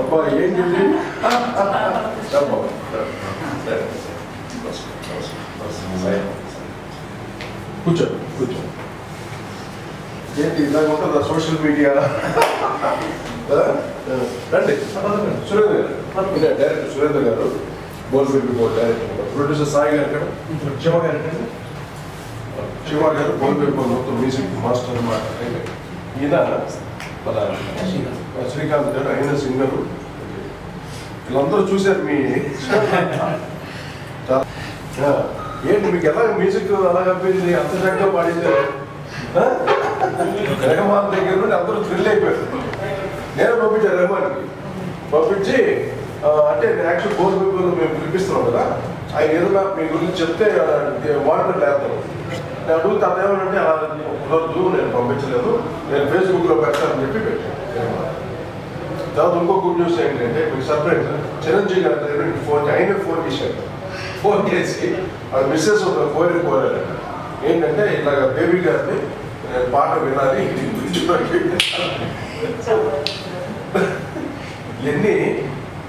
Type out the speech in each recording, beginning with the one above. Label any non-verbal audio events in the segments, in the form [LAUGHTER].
అబ్బా ఏంటి. కూర్చో కూర్చో. ఏంటి ఇలాగ ఉంటుందా సోషల్ మీడియా రండి. సురేంద్ర గారు. డైరెక్టర్ సురేంద్ర గారు. Bol baby Bol director producer Sai గారు ఇక్కడ శివ గారు ఇక్కడ శివ గారు బోల్ బేబీ బోల్ మొత్తం మ్యూజిక్ మాస్టర్ అన్నమాట ఈయన మన శ్రీకాంత్ గారు ఆయన సింగరు వీళ్ళందరూ చూశారు మీ ఆ, ఏంటి మీకు ఎలా మ్యూజిక్ అలా కప్పింది అంత చక్కగా పాడించారు ఆ? రెహమాన్ దగ్గర నుండి అందరూ థ్రిల్ అయిపోయారు నేను పంపించాను రెహమాన్కి పంపించి ఆ, అంటే యాక్చువల్ బోర్ పీపుల్ మేము పిలిపిస్తున్నాం కదా. ఆయన ఏదైనా మీ గురించి చెప్తే వాటర్ లేస్తాను నేను అడుగుతా ఏమనంటే అలా కుదరదు నేను పంపించలేదు. నేను ఫేస్బుక్లో పెడతానని చెప్పి పెట్టాను. తర్వాత ఇంకో గుడ్ న్యూస్ ఏంటంటే మీకు సర్ప్రైజ్ చిరంజీవి గారి దగ్గర ఫోన్ ఆయనే ఫోన్ చేశాడు. ఫోన్ చేసి అది మిస్సెస్ ఒక కోరి కోరాడు ఏంటంటే ఇలాగ బేబీ గారిని నేను పాట వినాలి ఇవన్నీ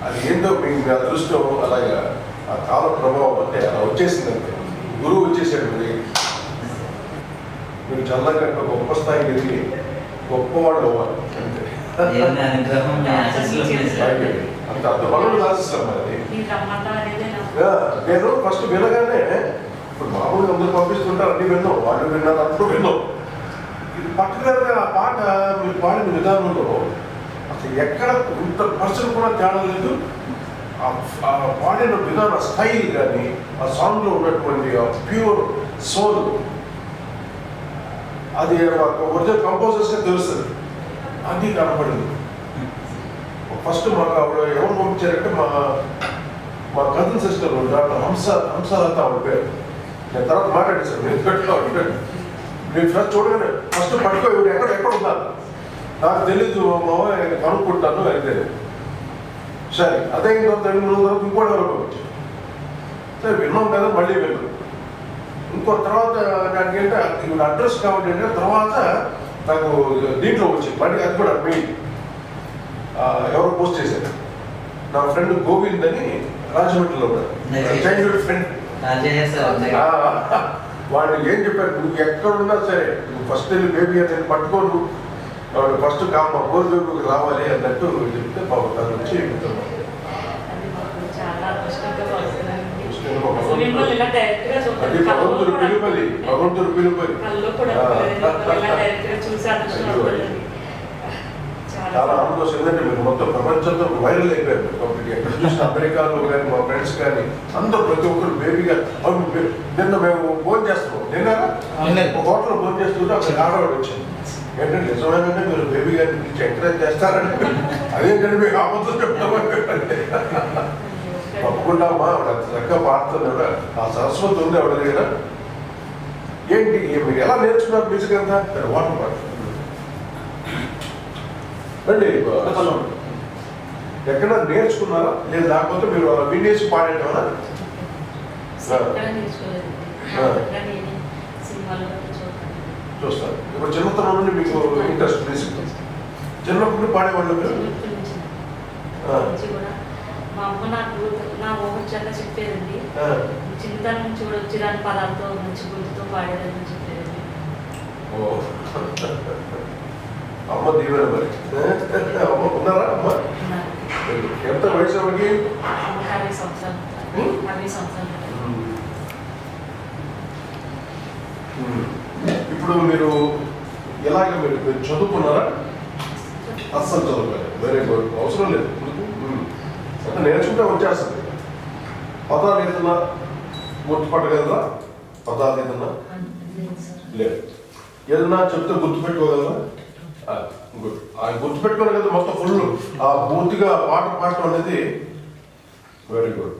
అది ఏంటో మీకు మీ అదృష్టం అలాగా ఆ కాల ప్రభావం అంటే అలా వచ్చేసిందంటే. గురువు వచ్చేసాడు మీ దగ్గరికి. మీరు చల్లగా గొప్ప స్థాయికి ఎదిగి గొప్పవాడు అవ్వాలి. అంతే. అంత. అంత. బలం రాసిస్తాం మరి నేను ఫస్ట్ వినగానే ఇప్పుడు మామూలుగా అందరూ పంపిస్తుంటారు అన్ని విన్నాం వాళ్ళు విన్నారు అందరూ విన్నాం ఇది పర్టికులర్గా ఆ పాట మీరు పాడిన విధానంలో ఎక్కడ ఇంత పర్సన్ కూడా తేడా లేదు. ఆ- పాడిన విధాన స్టైల్ కానీ ఆ సాంగ్లో ఉన్నటువంటి ఆ ప్యూర్ సోల్ అది ఒరిజినల్ కంపోజర్స్గా తెలుస్తుంది. అది కనపడింది. ఫస్ట్ మాకు ఆవిడ ఎవరు పంపించారంటే మా మా కజిన్ సిస్టర్ డాక్టర్ హంస హంసలత ఆవిడ పేరు. నేను తర్వాత మాట్లాడేసాను నేను పెట్టిన నేను ఫస్ట్ చూడగానే ఫస్ట్ పట్టుకో ఇవి ఎక్కడ ఎక్కడ ఉండాలి నాకు తెలీదు మామ కనుక్కుంటాను అయితే సరే అదే ఇంకా రెండు రోజుల తర్వాత ఇంకోటి పంపించారు సరే విన్నాం కదా మళ్ళీ విన్నాం. ఇంకో తర్వాత దానికి ఏంటంటే అడ్రస్ కావాలి అంటే తర్వాత నాకు దీంట్లో వచ్చింది మళ్ళీ అది కూడా మెయిన్ ఎవరో పోస్ట్ చేశారు. నా ఫ్రెండ్ గోవింద్ అని రాజమండ్రిలో చైల్డ్హుడ్ ఫ్రెండ్. వాడు ఏం చెప్పారు నువ్వు ఎక్కడున్నా సరే నువ్వు ఫస్ట్ వెళ్ళి బేబీ అని పట్టుకోను. వాడు ఫస్ట్ కామ బోర్ బేబీకి రావాలి అన్నట్టు చెప్తే పాపం తను వచ్చి. కల్లో భగవంతుడు కూడా పిలుపది భగవంతుడు పిలుపది. చాలా ఆనందం ఏంటంటే మీరు మొత్తం ప్రపంచంలో వైరల్ అయిపోయారు. ఎక్కడ చూసిన అమెరికాలో కానీ మా ఫ్రెండ్స్ కానీ అందరూ ప్రతి ఒక్కరు బేబీగా నిన్న మేము ఫోన్ చేస్తున్నాం నిన్న. ఒక హోటల్ ఫోన్ చేస్తుంటే అక్కడ ఆడవాడు వచ్చింది ఏంటంటే నిజమేనంటే మీరు బేబీ గారిని పిలిచి ఎంకరేజ్ చేస్తారని. అదేంటంటే మీకు ఆపత్తులు చెప్తామంటే తప్పకుండా అమ్మా ఆవిడ అంత చక్కగా పాడుతున్నాడు ఆ సరస్వతి ఉంది ఆవిడ దగ్గర. ఏంటి మీరు ఎలా నేర్చుకున్నారు మ్యూజిక్ అంతా? వాటర్ పాడు రండి ఎక్కడ నేర్చుకున్నారా? లేదు లేకపోతే మీరు అలా వినేసి పాడేటమా ఎక్కడ నేర్చుకోలేదు. ఆ. ఎక్కడ నేను సినిమాలో చూస్తాను. చూస్తారు ఇప్పుడు చిన్నతనం నుండి మీకు ఇంట్రెస్ట్ మ్యూజిక్ చిన్నప్పటి నుండి పాడేవాళ్ళు మీరు మా అమ్మ నాకు నా ఊహొచ్చాక చెప్పేదండి. ఆ. చిన్నతనం నుంచి కూడా వచ్చి రాని పదాలతో మంచి గుర్తుతో పాడేదని చెప్పేదండి. ఓ. అమ్మ దీవెన మరి. అమ్మ ఉన్నారా అమ్మ? ఎంత వయసు అరవై సంవత్సరాలు. అరవై సంవత్సరాలు. ఇప్పుడు మీరు ఎలాగ మీరు మీరు చదువుకున్నారా? అస్సలు చదువుకోలేదు. వెరీ గుడ్ అవసరం లేదు. అంటే నేర్చుకుంటే వచ్చేస్తుంది. పదాలు ఏదన్నా గుర్తుపట్టగలరా? పదాలు ఏదన్నా? లేదు. ఏదన్నా చెప్తే గుర్తుపెట్టుకోగలరా? గుడ్ ఆ గుర్తుపెట్టుకోవాలి కదా మొత్తం ఫుల్ ఆ పూర్తిగా పాట పాడటం అనేది వెరీ గుడ్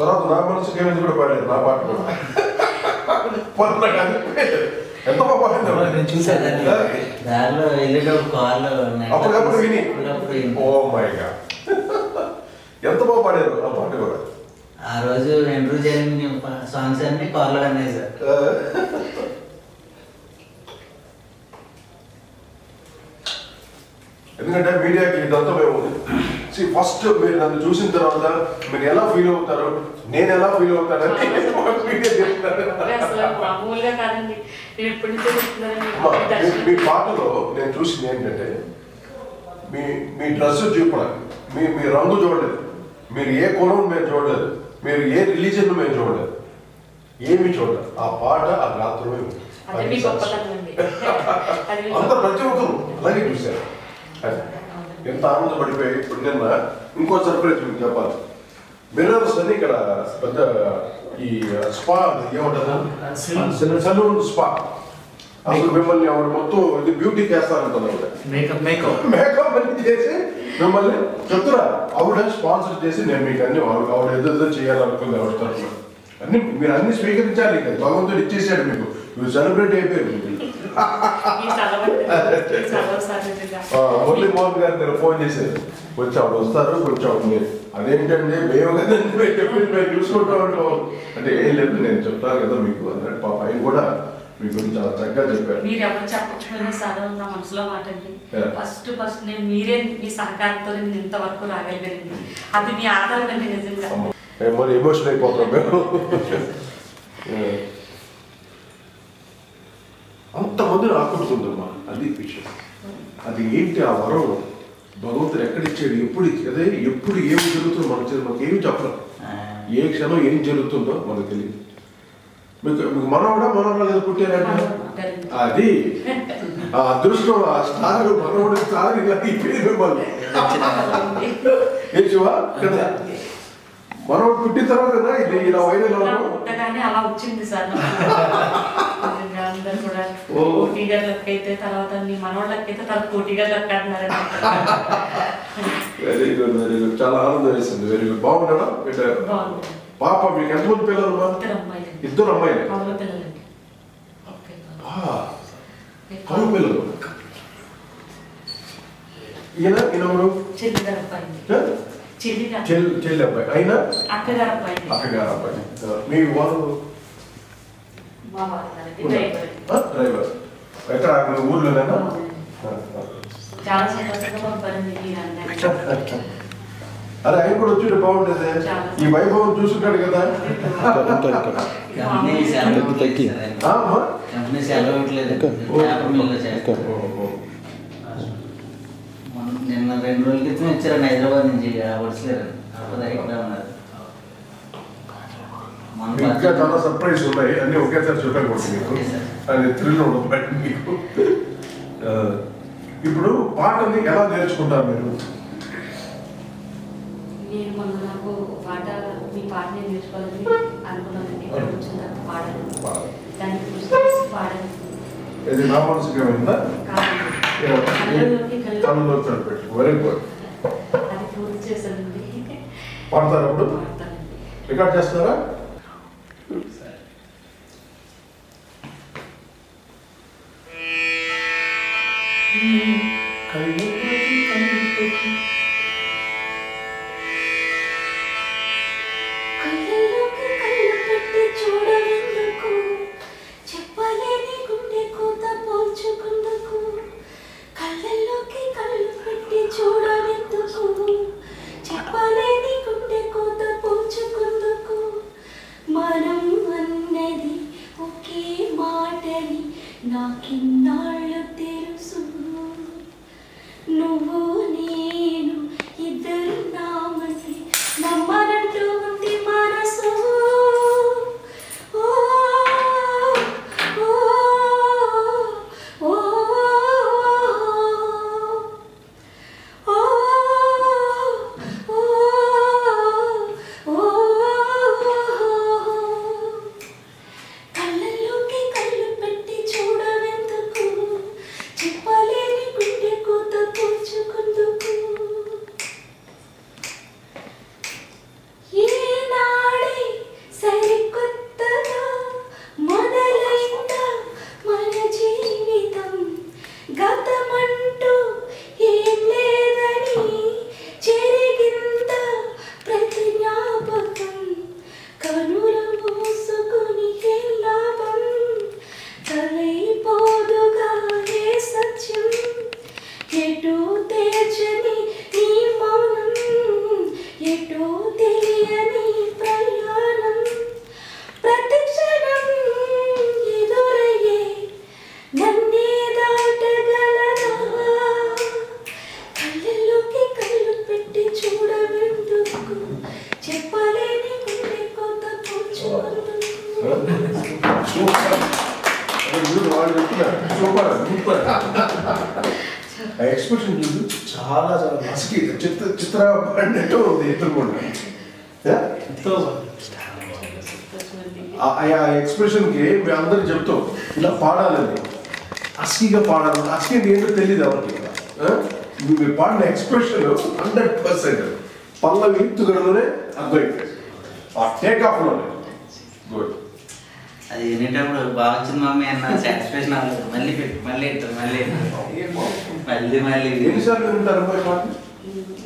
తర్వాత నా మనసుకి ఏమైంది కూడా పాడారు నా పాట కూడా. ఎంత బాగా నేను చూసాను దానిలో వెళ్ళేటప్పుడు కార్లో అప్పటికప్పుడు విని ఓ మై గాడ్ ఎంత బాగా పాడారు ఆ పాట కూడా ఆ రోజు రెండు జరిగిన సాంగ్స్ అన్ని కార్లో అన్నాయి సార్ ఎందుకంటే మీడియాకి ఇదంతా మేము ఫస్ట్ మీరు నన్ను చూసిన తర్వాత మీరు ఎలా ఫీల్ అవుతారు? నేను ఎలా ఫీల్ అవుతానని మీ- పాటలో నేను చూసింది ఏంటంటే మీ మీ డ్రెస్ చూపడం మీ మీ రంగు చూడలేదు. మీరు ఏ కులం మేము చూడలేదు. మీరు ఏ రిలీజన్ మేము చూడలేదు. ఏమి చూడలేదు. ఆ పాట ఆ గాత్రమే అంత ప్రతి ఒక్కరు అలాగే చూశారు. ఎంత ఆనందపడిపోయి ఇప్పుడు నిన్న ఇంకో సర్ప్రైజ్ మీకు చెప్పాలి. మిర్రర్స్ అని ఇక్కడ పెద్ద ఈ స్పా ఏమంటారు? సలూన్ స్పా అసలు మిమ్మల్ని ఆవిడ మొత్తం ఇది బ్యూటీ చేస్తారంటున్నారు మేకప్ మేకప్ మేకప్ అని చేసి మిమ్మల్ని చెప్తున్నా. ఆవిడ స్పాన్సర్ చేసి నేను మీకు అన్ని ఆవిడ ఆవిడ ఏదో ఏదో చేయాలనుకుంది ఆవిడ తరఫున అన్ని మీరు అన్ని స్వీకరించాలి ఇక భగవంతుడు ఇచ్చేసాడు మీకు. మీరు సెలబ్రేట్ అయిపోయారు మురళీ మోహన్ గారు నేను ఫోన్ చేశారు. కొంచెం ఆవిడ వస్తారు కొంచెం ఆవిడ మీరు. అదేంటండి మేము కదండి మేము చెప్పింది మేము చూసుకుంటూ ఉంటాం. అంటే ఏం లేదు నేను చెప్తాను కదా మీకు. అన్నట్టు పాప ఆయన కూడా మీ గురించి చాలా చక్కగా చెప్పారు. మీరు ఎవరు చెప్పకపోయినా సరే నా మనసులో మాట అండి. ఫస్ట్ ఫస్ట్ నేను మీరే మీ సహకారంతో నేను ఇంతవరకు రాగలిగానండి. అది మీ ఆధారం అండి నిజంగా. మరి ఎమోషన్ అయిపోతాం మేము. అంతమందిని ఆకట్టుకుందమ్మా అది విషయం. అది ఏంటి ఆ వరం? భగవంతుడు ఎక్కడిచ్చాడు? ఎప్పుడు అదే ఎప్పుడు ఏమి జరుగుతుందో మనకు తెలియదు మాకు ఏమి చెప్పరు ఏ క్షణం ఏం జరుగుతుందో మనకు తెలియదు మీకు మీకు మనవడా మనవడా లేదా పుట్టారంట. అది. ఆ అదృష్టం ఆ స్టార్ మనవడు స్టార్ ఇలా మిమ్మల్ని. శివా కదా మనవడు పుట్టిన తర్వాత ఇది ఇలా వైరల్ అవ్వడం అలా వచ్చింది సార్ [LAUGHS] అందరూ కూడా. పోటీగా లెక్క అయితే తర్వాత మీ మనోళ్ళకి అయితే తర్వాత పోటీగా లెక్క అంటున్నారండి వెరీ గుడ్ వెరీ గుడ్ చాలా ఆనందం వేసింది. వెరీ గుడ్ బాగుంది పాప మీకు ఎంతమంది పిల్లలు ఇద్దరు అమ్మాయిలు? కౌల పిల్లలు. ఈయన ఈయనవరు చెల్లి అబ్బాయి. అయినా? అక్కగారు అబ్బాయి. మీ వారు? డ్రైవర్. ఎక్కడ? ఊర్లోనేనా. చాలా సంతోషంగా అరే ఆయన కూడా వచ్చి బాగుంటుంది ఈ వైభవం చూసుంటాడు కదా. నిన్న రెండు రోజుల క్రితం వచ్చారండి హైదరాబాద్ నుంచి. వచ్చలేరు అప్పుడు ఇక్కడ ఉన్నారు ఇంకా చాలా సర్ప్రైజ్ ఉన్నాయి. అన్ని ఒకేసారి చూడకూడదు మీకు. అది థ్రిల్ ఉండదు మీకు. ఇప్పుడు పాటని ఎలా నేర్చుకుంటారు మీరు? నేను మొన్న నాకు పాట మీ పాట నేను నేర్చుకోవాలని అనుకున్నానండి ఇక్కడ తర్వాత పాడాను దాన్ని కృషి పాడాను. ఇది నా మనసుకి ఏమైందా? కళ్ళలోకి కళ్ళు. కళ్ళలో పెట్టు. వెరీ గుడ్ అది పూర్తి చేశానండి. పాడతారు అప్పుడు పాడతానండి. రికార్డ్ చేస్తారా? うん。うん。యా? ఎంతో ఆ- ఆ ఎక్స్ప్రెషన్కి మేము అందరికి చెప్తాం ఇలా పాడాలని అస్కీగా పాడాలి అస్కీ అంటే ఏంటో తెలియదు ఎవరికి ఆ? మీరు పాడిన ఎక్స్ప్రెషన్ హండ్రెడ్ పర్సెంట్ పల్లవి తుగడలోనే అర్థమైపోయింది ఆ టేక్ ఆఫ్లోనే గుడ్ అది వినేటప్పుడు బాగా వచ్చింది మమ్మీ అన్న సాటిస్ఫాక్షన్ అవ్వలేదు మళ్ళీ పెట్టు మళ్ళీ పెట్టు మళ్ళీ పెట్టు. మళ్ళీ మళ్ళీ ఎన్నిసార్లు వింటారు అమ్మాయి పాట రోజులో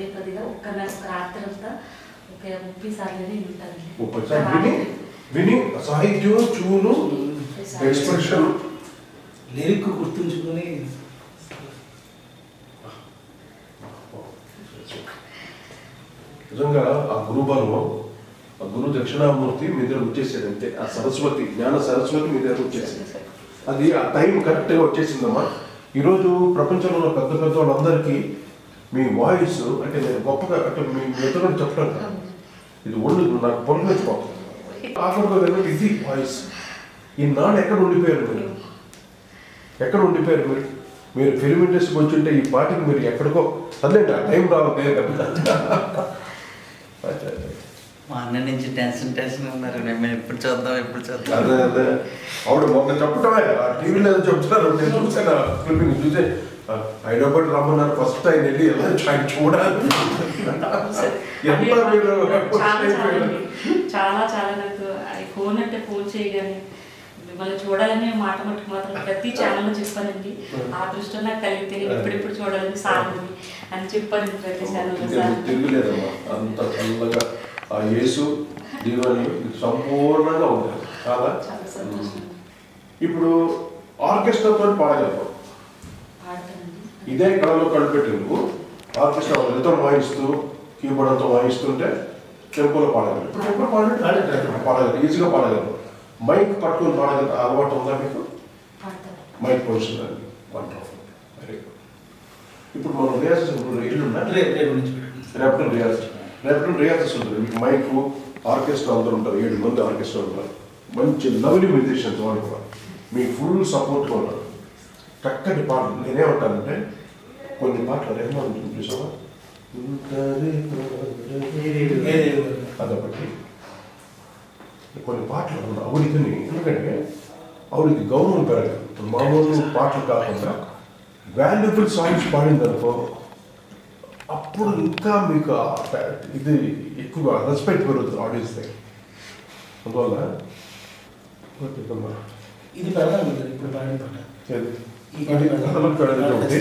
అంటే పదే పదిగా ఒక్క నెల ఒక రాత్రి అంతా ఒక ముప్పై సార్లు వింటానండి ముప్పై సార్లు విని విని సాహిత్యం చూను ఎక్స్ప్రెషన్ లిరిక్ గుర్తుంచుకొని నిజంగా ఆ గురుబలం ఆ గురు దక్షిణామూర్తి మీ దగ్గర వచ్చేసాడు అంతే ఆ సరస్వతి జ్ఞాన సరస్వతి మీ దగ్గర వచ్చేసింది అది ఆ టైం కరెక్ట్గా వచ్చేసిందమ్మా ఈరోజు ప్రపంచంలో ఉన్న పెద్ద పెద్ద వాళ్ళందరికీ మీ వాయిస్ అంటే నేను గొప్పగా అంటే మీ ఎదురు చెప్పడం కాదు. ఇది ఒళ్ళు నాకు పొలం వచ్చిపోతుంది ఇది వాయిస్. ఈనాడు ఎక్కడ ఉండిపోయారు మీరు? ఎక్కడ ఉండిపోయారు మీరు? మీరు ఫిల్మ్ ఇండస్ట్రీకి వచ్చి ఉంటే ఈ పాటకి మీరు ఎక్కడికో అదేంటి ఆ టైం రావాలి మా అన్న నుంచి టెన్షన్ టెన్షన్ ఉన్నారు. మేము ఎప్పుడు చూద్దాం ఎప్పుడు చూద్దాం. అదే అదే. ఆవిడ మొన్న చెప్పటమే టీవీలో చెప్తున్నారు నేను చూసాను క్లిప్పింగ్ చూసే. హైదరాబాద్ రమ్మన్నారు. ఫస్ట్ ఆయన వెళ్ళి ఎలా ఆయన చూడాలి. ఎంత మీరు చాలా చాలా నాకు అది ఫోన్ అంటే ఫోన్ చేయగానే మిమ్మల్ని చూడాలని మాట మట్టుకు మాత్రం ప్రతి ఛానల్లో చెప్పానండి. ఆ దృష్టిలో నాకు కలిగితే నేను ఇప్పుడిప్పుడు చూడాలని సాగుంది అని చెప్పాను ప్రతి ఛానల్లో సార్. తిరుగులేదమ్మా అంత చల్లగా ఆ యేసు దీవెని సంపూర్ణంగా ఉంది చాలా సంతోషం. ఇప్పుడు ఆర్కెస్ట్రాతో పాడగలరు ఇదే కళలో కనిపెట్టి నువ్వు ఆర్కెస్ట్రా రితం వాయిస్తూ కీబోర్డ్ అంతా వాయిస్తుంటే టెంపోలో పాడగలరు ఇప్పుడు టెంపో పాడండి పాడగలరు ఈజీగా పాడగలరు మైక్ పట్టుకొని పాడగలరు అలవాటు ఉందా మీకు? మైక్ పొజిషన్ అండి వండర్ఫుల్ వెరీ గుడ్ ఇప్పుడు మనం రియాజెస్ ఇప్పుడు ఇల్లు రేపు రేపు. రేపటి రియాజ్ రేపటి రియాజెస్ ఉంటుంది. మీకు మైక్ ఆర్కెస్ట్రా అందరూ ఉంటారు. ఏడు మంది ఆర్కెస్ట్రా ఉంటారు. మంచి లవ్లీ మ్యూజిషియన్స్ వాళ్ళు కూడా. మీకు ఫుల్ సపోర్ట్గా ఉంటారు చక్కటి పాటలు. నేనేమంటానంటే కొన్ని పాటలు రెహమాన్ ఉంటుంది చూసావా ఏది? అదొకటి కొన్ని పాటలు ఉన్నాయి ఆవిడకి ఎందుకంటే ఆవిడకి గౌరవం పెరగదు ఇప్పుడు మామూలు పాటలు కాకుండా వాల్యుబుల్ సాంగ్స్ పాడింది అనుకో అప్పుడు ఇంకా మీకు ఆ ప- ఇది ఎక్కువ రెస్పెక్ట్ పెరుగుతుంది ఆడియన్స్ దగ్గర అందువల్ల ఓకే అమ్మా. ఇది పెడదాం మీరు ఇప్పుడు పాడిన పాట ఏది? ఈ పాట పెడదాం. కథలకు పెడదాం ఒకటి.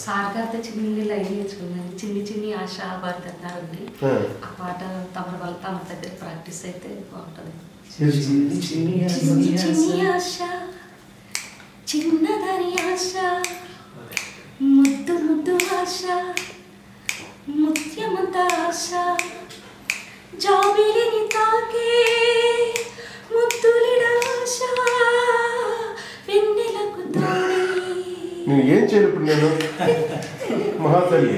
సార్ గారితో చిన్ని లైన్ నేర్చుకున్నాను చిన్ని చిన్ని ఆశ భారత్ అన్నారండి ఆ. ఆ పాట తమ వల్ల తమ దగ్గర ప్రాక్టీస్ అయితే బాగుంటుంది చిన్ని చిన్ని చిన్ని చిన్ని ఆశ. ఆశ చిన్నదని ఆశ ముద్దు ముద్దు ఆశ ముత్యమంత ఆశ జాబిలిని తాకే ముద్దులిడ ఆశ వెన్నెలకు తోడే నేను ఏం చేయను ఇప్పుడు నేను? మహాతల్లి.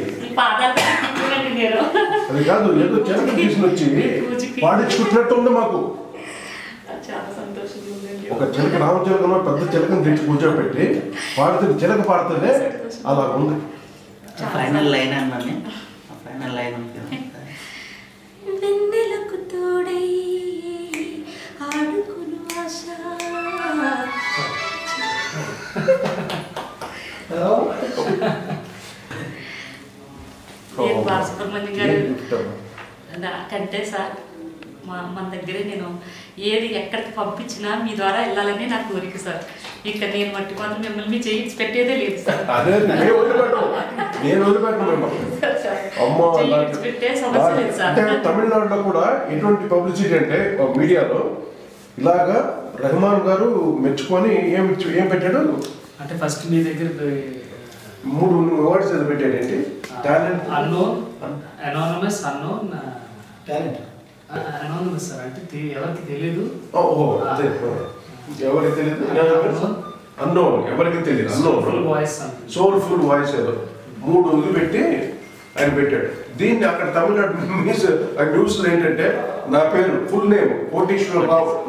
అది కాదు ఏదో చిలక తీసుకుని వచ్చి పాడించుకుంటున్నట్టు ఉంది మాకు. ఒక చిలక రామచిలకనో పెద్ద చిలకను తెచ్చి కూర్చోబెట్టి పాడుతుంది చిలక పాడుతుంటే అలా ఉంది ఫైనల్ లైన్ అన్నది ఫైనల్ లైన్ బాలసుబ్రహ్మణ్యం గారు. నాకంటే సార్ మా మన దగ్గరే నేను ఏది ఎక్కడికి పంపించినా మీ ద్వారా వెళ్ళాలని నా కోరిక సార్. ఇక నేను మట్టి మాత్రం మిమ్మల్ని మీ చేయించి పెట్టేదే లేదు సార్. [LAUGHS] పెట్టే సమస్య లేదు సార్. అంటే తమిళనాడులో కూడా ఎటువంటి పబ్లిసిటీ అంటే మీడియాలో ఇలాగా రెహమాన్ గారు మెచ్చుకొని ఏం ఏం పెట్టాడు? అంటే ఫస్ట్ మీ దగ్గర మూడు అవార్డ్స్ ఏదో పెట్టాడు ఏంటి talent unknown anonymous unknown talent anonymous sir అంటే ఎవరికి తెలియదు ఓహో అదే ఎవరికి తెలియదు అన్నోన్ ఎవరికి తెలియదు full unknown voice soulful voice ఏదో. మూడు వదిలిపెట్టి ఆయన పెట్టాడు. దీన్ని అక్కడ తమిళనాడు న్యూస్ ఆ న్యూస్లో ఏంటంటే నా పేరు ఫుల్ నేమ్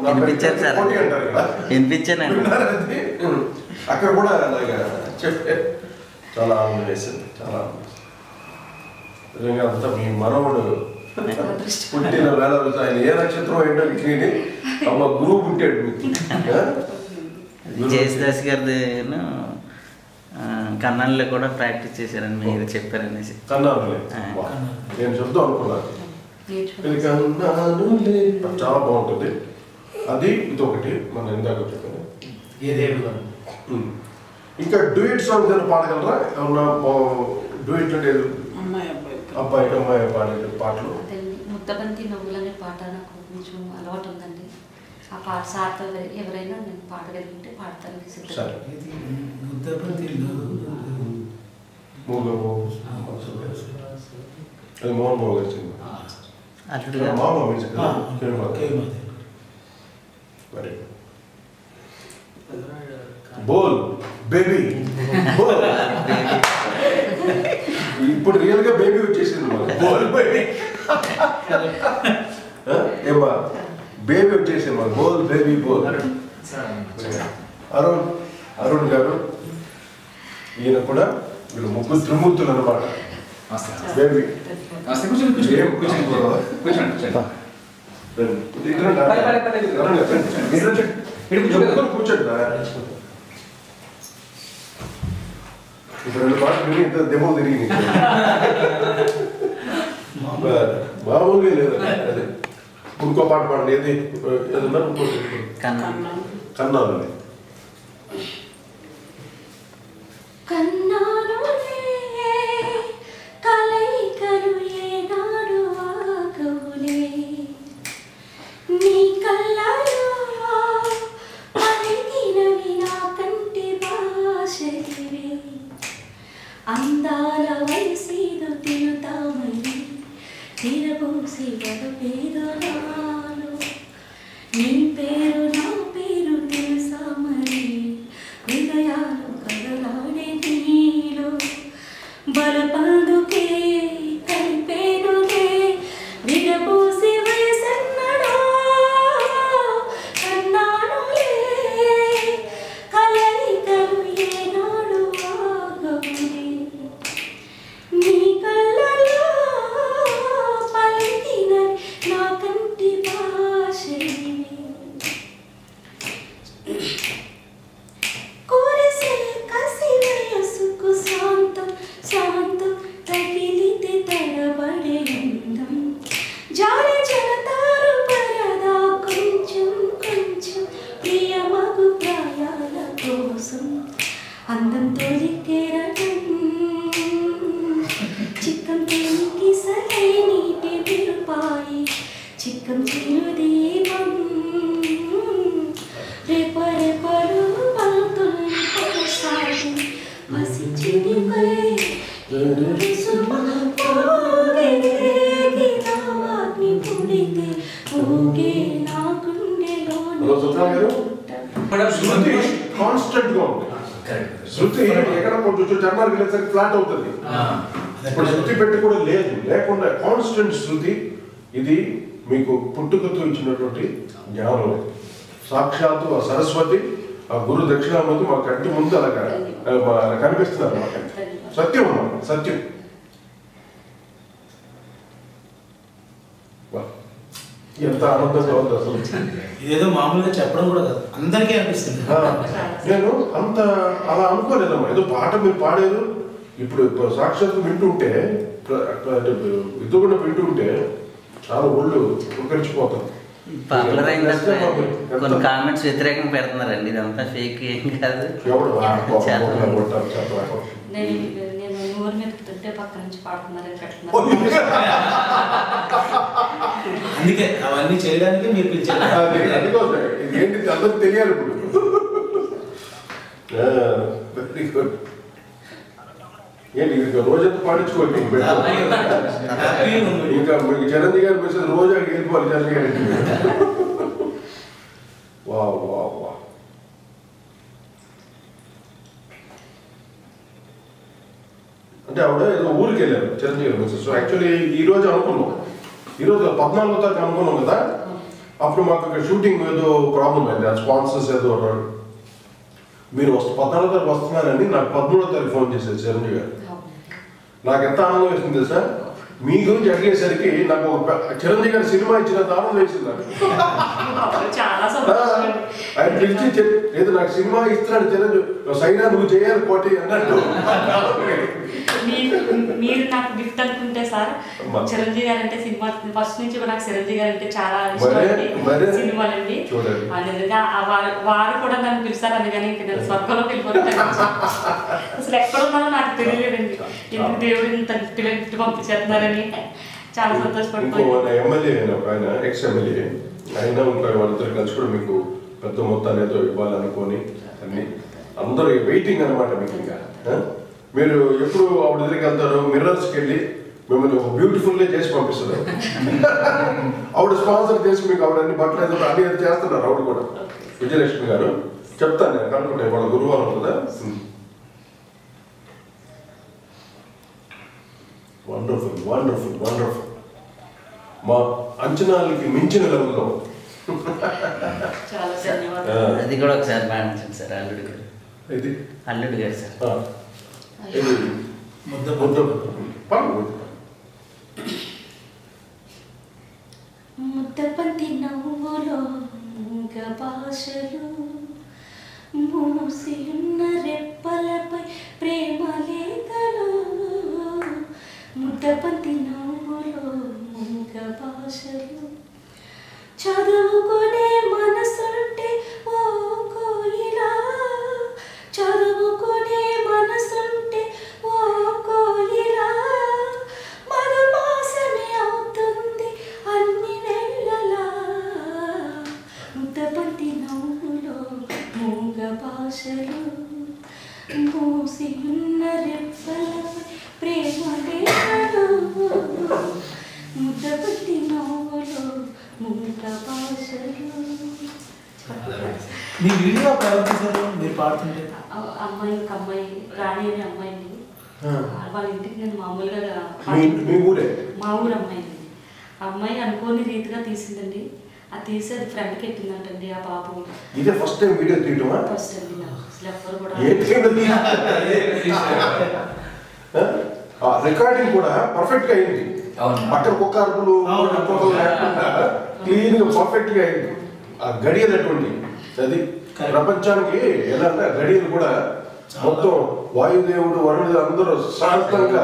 వినిపించారు సార్. కోటి అంటారు? అక్కడ కూడా అలాగా చెప్పే. చాలా ఆనందం వేసింది. చాలా ఆనందం. నిజంగా అంతా మీ మనవడు పుట్టిన వేళ రోజు ఆయన ఏ నక్షత్రం ఏంటో విని అమ్మ గురువు పుట్టాడు. మీకు గారిది కన్నాల్లో కూడా ప్రాక్టీస్ చేశారని మీరు చెప్పారనేసి. నేను చెప్దాం అనుకున్నాను చాలా బాగుంటుంది. అది ఇదొకటి. మనం ఇందాక చెప్పాను. ఇంకా డ్యూయట్ సాంగ్స్ అని పాడగలరా? ఏమన్నా డ్యూయట్ అంటే అబ్బాయి అమ్మాయి పాడే పాటలు? ముద్దబంతి నవ్వులు అనే పాట నాకు కొంచెం అలవాటు ఉందండి. ఆ పాట సార్తో ఎవరి- ఎవరైనా నేను పాడగలిగితే పాడతాను మూగ అది మోహన్ బాబు గారి సినిమా. మామ మ్యూజిక్ [LAUGHS] ఇప్పుడు రియల్గా బేబీ వచ్చేసింది. బోల్ బేబీ వచ్చేసింది మాకు బోల్ బేబీ బోల్ అరుణ్. అరుణ్ గారు ఈయన కూడా వీళ్ళు ముగ్గురు త్రిమూర్తులు అనమాట బేబీ కూర్చోండి కూర్చోండి కూర్చోండి కూర్చోండి కూర్చోండి రండి. ఇటు రండి. పర్లేదు, పర్లేదు, పర్లేదు. రండి, రండి. మీరు రండి. ఇక్కడ కూర్చోండి. ముగ్గురు కూర్చోండి రా. ఇప్పుడు రెండు పాటలు విని ఇంత దెబ్బలు తిరిగి మామూలుగా లేదు. అదే. ఇంకో పాట పాడండి. ఏది? ఏదన్నా ఇంకోటి కన్నా కన్నాను కన్నానులే కలయికలు ఏనాడు ఆగవులే నీ కళ్ళలో పలికినవి నా కంటి భాషలివే అందాల వయసీదు తినుతామని తిరబూసి పేరు నాలో. నీ పేరు నా పేరు తెలుసామని హృదయాలు కదలాడే నీలో. బలపందుకే కలిపేనులే విడబూసి వయసన్నడో కన్నానులే కలయికలు ఏనాడు ఆగవులే నీ కళ్ళలో పలికిన నా కంటి భాషలే కురిసే కసి వయసుకు శాంతం శాంతం తగిలితే తడబడే అందం జారి జనతారు పరదా కొంచెం కొంచెం ప్రియమగు ప్రాయాల కోసం అందం తొలికెరటం చిక్కం తేనికి సలై నీటి విరుపాయి చిక్కం చిరుదీపం రేప రేపలు పంతులు కొనసాగి వసించినిపై ఊగే నా హలో సుబ్రహ్మ గారు శృతి కాన్స్టెంట్గా ఉంది శృతి ఎక్కడ కొంచెం చర్మానికి వెళ్ళేసరికి ఫ్లాట్ అవుతుంది ఇప్పుడు శృతి పెట్టి కూడా లేదు లేకుండా కాన్స్టెంట్ శృతి ఇది మీకు పుట్టుకతో ఇచ్చినటువంటి జ్ఞానం సాక్షాత్తు ఆ సరస్వతి ఆ గురు దక్షిణామూర్తి మా కంటి ముందు అలాగా ఆ, మా అలా కనిపిస్తున్నారు మాకు సత్యం అమ్మా సత్యం. ఎంత ఆనందంగా ఉంది అసలు. ఇదేదో మామూలుగా చెప్పడం కూడా కాదు. అందరికీ అనిపిస్తుంది. నేను అంత అలా అనుకోలేదమ్మా. ఏదో పాట మీరు పాడారు. ఇప్పుడు సాక్షాత్తు వింటుంటే విద్దుకుండా వింటుంటే చాలా ఒళ్ళు ఉకరించిపోతాం పాపులర్ అయిందంటే కొన్ని కామెంట్స్ వ్యతిరేకంగా పెడుతున్నారండి. ఇదంతా ఫేక్ ఏం కాదు. [LAUGHS] నేను నోరు మెతుకుతుంటే పక్క నుంచి పాడుతున్నారని కట్టుకున్నాను అందుకే అవన్నీ చేయడానికి మీరు ఏంటి అందరికి తెలియాలి ఇప్పుడు. Very good. ఏంటి ఇంకా రోజంతా పాడించుకోండి ఇంక మీకు చిరంజీవి గారి రోజు అక్కడికి వెళ్ళిపోవాలి చిరంజీవి గారి ఇంటికి. వా వా అంటే ఆవిడ ఏదో ఊరికి వెళ్ళారు చిరంజీవి సో యాక్చువల్లీ ఈ రోజు అనుకున్నాం. ఈరోజు పద్నాలుగో తారీఖు అనుకున్నాం కదా? అప్పుడు మాకు ఇక్కడ షూటింగ్ ఏదో ప్రాబ్లం అయింది ఆ స్పాన్సర్స్ ఏదో అన్నారు. మీరు వస్తు పద్నాలుగో తారీఖు వస్తున్నారని నాకు పదమూడో తారీఖు ఫోన్ చేశారు చిరంజీవి గారు. నాకు ఎంత ఆనందం వేసింది తెలుసా? మీ గురించి అడిగేసరికి నాకు ఒక చిరంజీవి గారి సినిమా ఇచ్చినంత ఆనందం వేసింది ఆయన పిలిచి లేదు నాకు సినిమా ఇస్తున్నాడు చిరంజీవి సైనా నువ్వు చేయాలి కోటి అన్నట్టు. మీరు మీరు నాకు గిఫ్ట్ అనుకుంటే సార్. చిరంజీవి గారు అంటే సినిమా ఫస్ట్ నుంచి నాకు చిరంజీవి గారు అంటే చాలా ఇష్టం అండి. వారు వారు కూడా నన్ను పిలిచారు అందుకని ఇంక వెళ్ళిపోతాను. అసలు ఎక్కడ ఉన్నారో నాకు తెలియలేదండి. దేవుడు ఇంత గిఫ్ట్ గిఫ్ట్ పంపించేస్తున్నారని చాలా ఎమ్మెల్యే ఆయన ఒక ఆయన ఎక్స్ ఎమ్మెల్యే ఆయన ఇంకా వాళ్ళిద్దరు కలిసి కూడా మీకు పెద్ద మొత్తాన్ని ఏదో ఇవ్వాలనుకొని అన్ని. అందరూ వెయిటింగ్ అనమాట మీకు ఇంకా? మీరు ఎప్పుడు ఆవిడ దగ్గరికి వెళ్తారు మిర్రర్స్కి వెళ్ళి మిమ్మల్ని ఒక బ్యూటిఫుల్ చేసి పంపిస్తారు. [LAUGHS] ఆవిడ స్పాన్సర్ చేసి మీకు ఆవిడ అన్ని బట్టలు ఏదో అన్ని చేస్తున్నారు ఆవిడ కూడా. విజయలక్ష్మి గారు. చెప్తాను నేను కనుక్కుంటే వాళ్ళ గురువారం కదా వండర్ఫుల్ వండర్ఫుల్ వండర్ఫుల్ మా అంచనాలకి మించిన లెవెల్లో. అది కూడా ఒకసారి పాడించండి సార్ అల్లుడు గారు ఇది. అల్లుడు గారు సార్. ముద్ద ముద్ద. ముద్దపంతి నవ్వులో మూగ భాషలు మూసి ఉన్న రెప్పలపై ప్రేమ లేఖలు. ముద్దపంతి నవ్వులో మూగ భాషలు. చదువుకునే మనసుంటే ఓ కోయిలా. చదువుకునే మనసుంటే ఓ కోయిలా. మరుమాసమే అవుతుంది అన్ని నెలలా. ముద్దపతి నవ్వులో మూగ భాషలు. మూసి ఉన్న రెప్పలపై ప్రేమ లేఖలు ముద్దబంతి నవ్వులో మూగ భాషలు మీ వీడియో ప్రవర్తిస్తారు మీరు పాడుతుంటే? అమ్మాయి ఒక అమ్మాయి రాణి అనే అమ్మాయిని. ఆ. వాళ్ళ ఇంటికి నేను మామూలుగా మీ ఊరే? ఊరు అమ్మాయి అనుకోని రీతిగా తీసిందండి. అది తీసి అది ఫ్రెండ్కి ఎట్టిందంటండి ఆ బాబు. ఇదే ఫస్ట్ టైం వీడియో తీయటమా? ఫస్ట్ అండి నాకు అసలు ఎవ్వరు కూడా [LAUGHS] రికార్డింగ్ కూడా పర్ఫెక్ట్గా అయింది. అవును. పక్కన కుక్క అరుపులు అవును. కుక్కలు లేకుండా క్లీన్గా పర్ఫెక్ట్గా అయింది. ఆ గడియలటువంటి అది Correct. ప్రపంచానికి ఎలా అంటే ఆ గడియలు కూడా మొత్తం వాయుదేవుడు వరుణుడు అందరూ శాంతంగా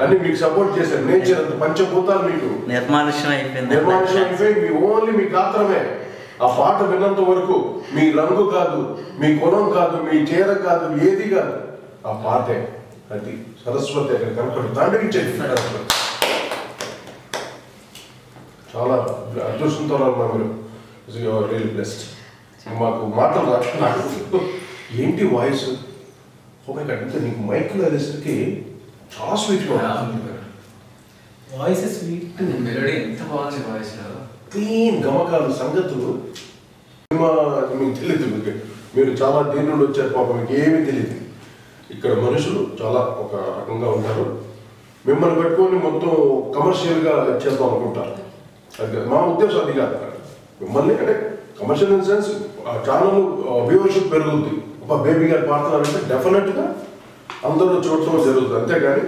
అన్ని మీకు సపోర్ట్ చేశారు. నేచర్ అంత పంచభూతాలు మీకు. నిర్మానుష్యం అయిపోయింది. నిర్మాణం అయిపోయి మీ ఓన్లీ మీ గాత్రమే. ఆ పాట విన్నంత వరకు మీ రంగు కాదు మీ గుణం కాదు మీ చీర కాదు ఏది కాదు. ఆ పాటే అది సరస్వతి అక్కడ కనపడి తాండవించేది సరస్వతి. చాలా అదృష్టంతో ఉన్నారు మీరు రియల్ బ్లెస్డ్ మాకు మాటలు రా నాకు. ఏంటి వాయిస్ ఓకే అంటే నీకు మైక్లో వేసరికి చాలా స్వీట్గా ఉంది వాయిస్ స్వీట్ మెలోడీ ఎంత బాగుంది వాయిస్ క్లీన్ గమకాలు సంగతులు. సినిమా మీకు తెలియదు మీకు. మీరు చాలా దీని నుండి వచ్చారు పాపం మీకు ఏమీ తెలియదు ఇక్కడ మనుషులు చాలా ఒక రకంగా ఉంటారు మిమ్మల్ని పెట్టుకొని మొత్తం కమర్షియల్గా చేద్దాం అనుకుంటారు. అది. మా ఉద్దేశం అది కాదు. మిమ్మల్ని అంటే commercial in sense channel viewership పెరుగుద్ది. ఒక బేబీ గారు పాడుతున్నారంటే డెఫినెట్గా అందరూ చూడటం జరుగుతుంది. అంతేగాని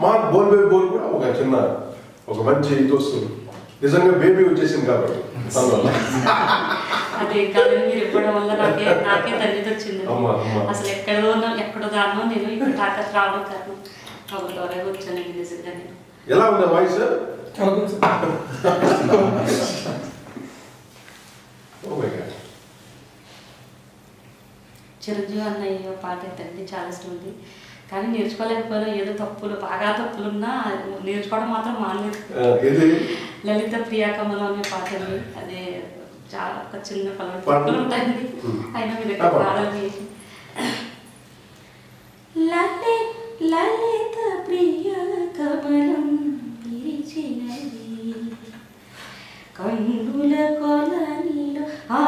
మా బోల్ బేబీ బోల్ కూడా ఒక చిన్న ఒక మంచి ఇది వస్తుంది. నిజంగా బేబీ వచ్చేసింది కాబట్టి. అందువల్ల అదే కాదని మీరు ఇవ్వడం వల్ల నాకే నాకే తల్లి వచ్చింది అమ్మా, అమ్మా. అసలు ఎక్కడో ఉన్నా- ఎక్కడో దాన్నో నేను ఇక్కడ తాకత్ రావడం కారణం కబుర్ ద్వారా వచ్చానండి నిజంగా నేను. ఎలా ఉంది వాయిస్ మై గాడ్ చిరంజీవి అన్నయ్య పాట తండ్రి చాలా ఇష్టం ఉంది కానీ నేర్చుకోలేకపోయినా ఏదో తప్పులు బాగా తప్పులున్నా నేర్చుకోవడం మాత్రం మానలేదు లలిత ప్రియాకమలం అనే పాట అండి అదే చాలా ఒక చిన్న పలు. తప్పులు ఉంటాయండి. అయినా మీరు ఆ, పాడు. పాడాలి కన్నుల కొలనిలో ఆ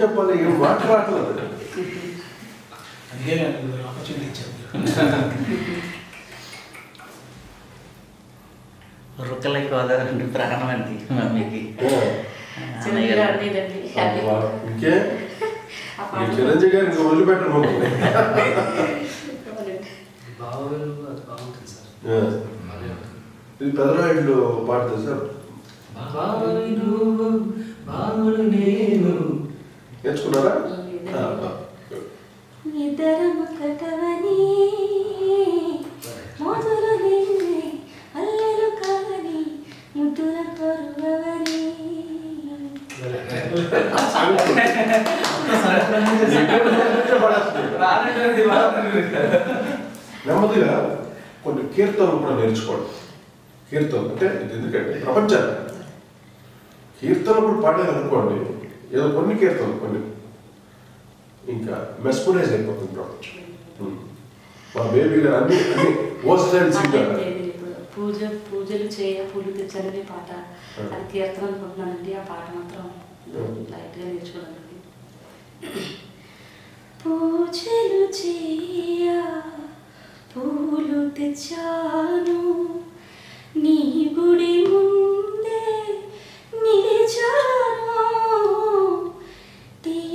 చెప్పాలి? ఏం ఆపర్చునిటీ ఇచ్చాను రుక్కలకి గోదావరి ప్రాణం అండి మమ్మీకి. చిరంజీవి గారు ఇంకే. ఇది పాడుతుంది సార్. బావులు నేను నేర్చుకున్నారా? నెమ్మదిగా కొన్ని కీర్తనలు కూడా నేర్చుకోండి. కీర్తనలు అంటే ఇది ఎందుకంటే ప్రపంచాన్ని. కీర్తనలు కూడా పాడేదనుకోండి ఏదో కొన్ని కొన్ని ఇంకా మెస్పరైజ్ అయిపోతుంది ప్రపంచం ఉమ్. మా బేబీ గారు అన్ని అన్ని ఓస్టైల్ సింగర్. పూజ పూజలు చేయ పూలు తెచ్చని పాట. అది కీర్తన అనుకుంటున్నానండి ఆ పాట మాత్రం లైట్గా నేర్చుకున్నానండి పూజలు చేయ పూలు తెచ్చాను. నీ గుడి ముందే నిలిచాను.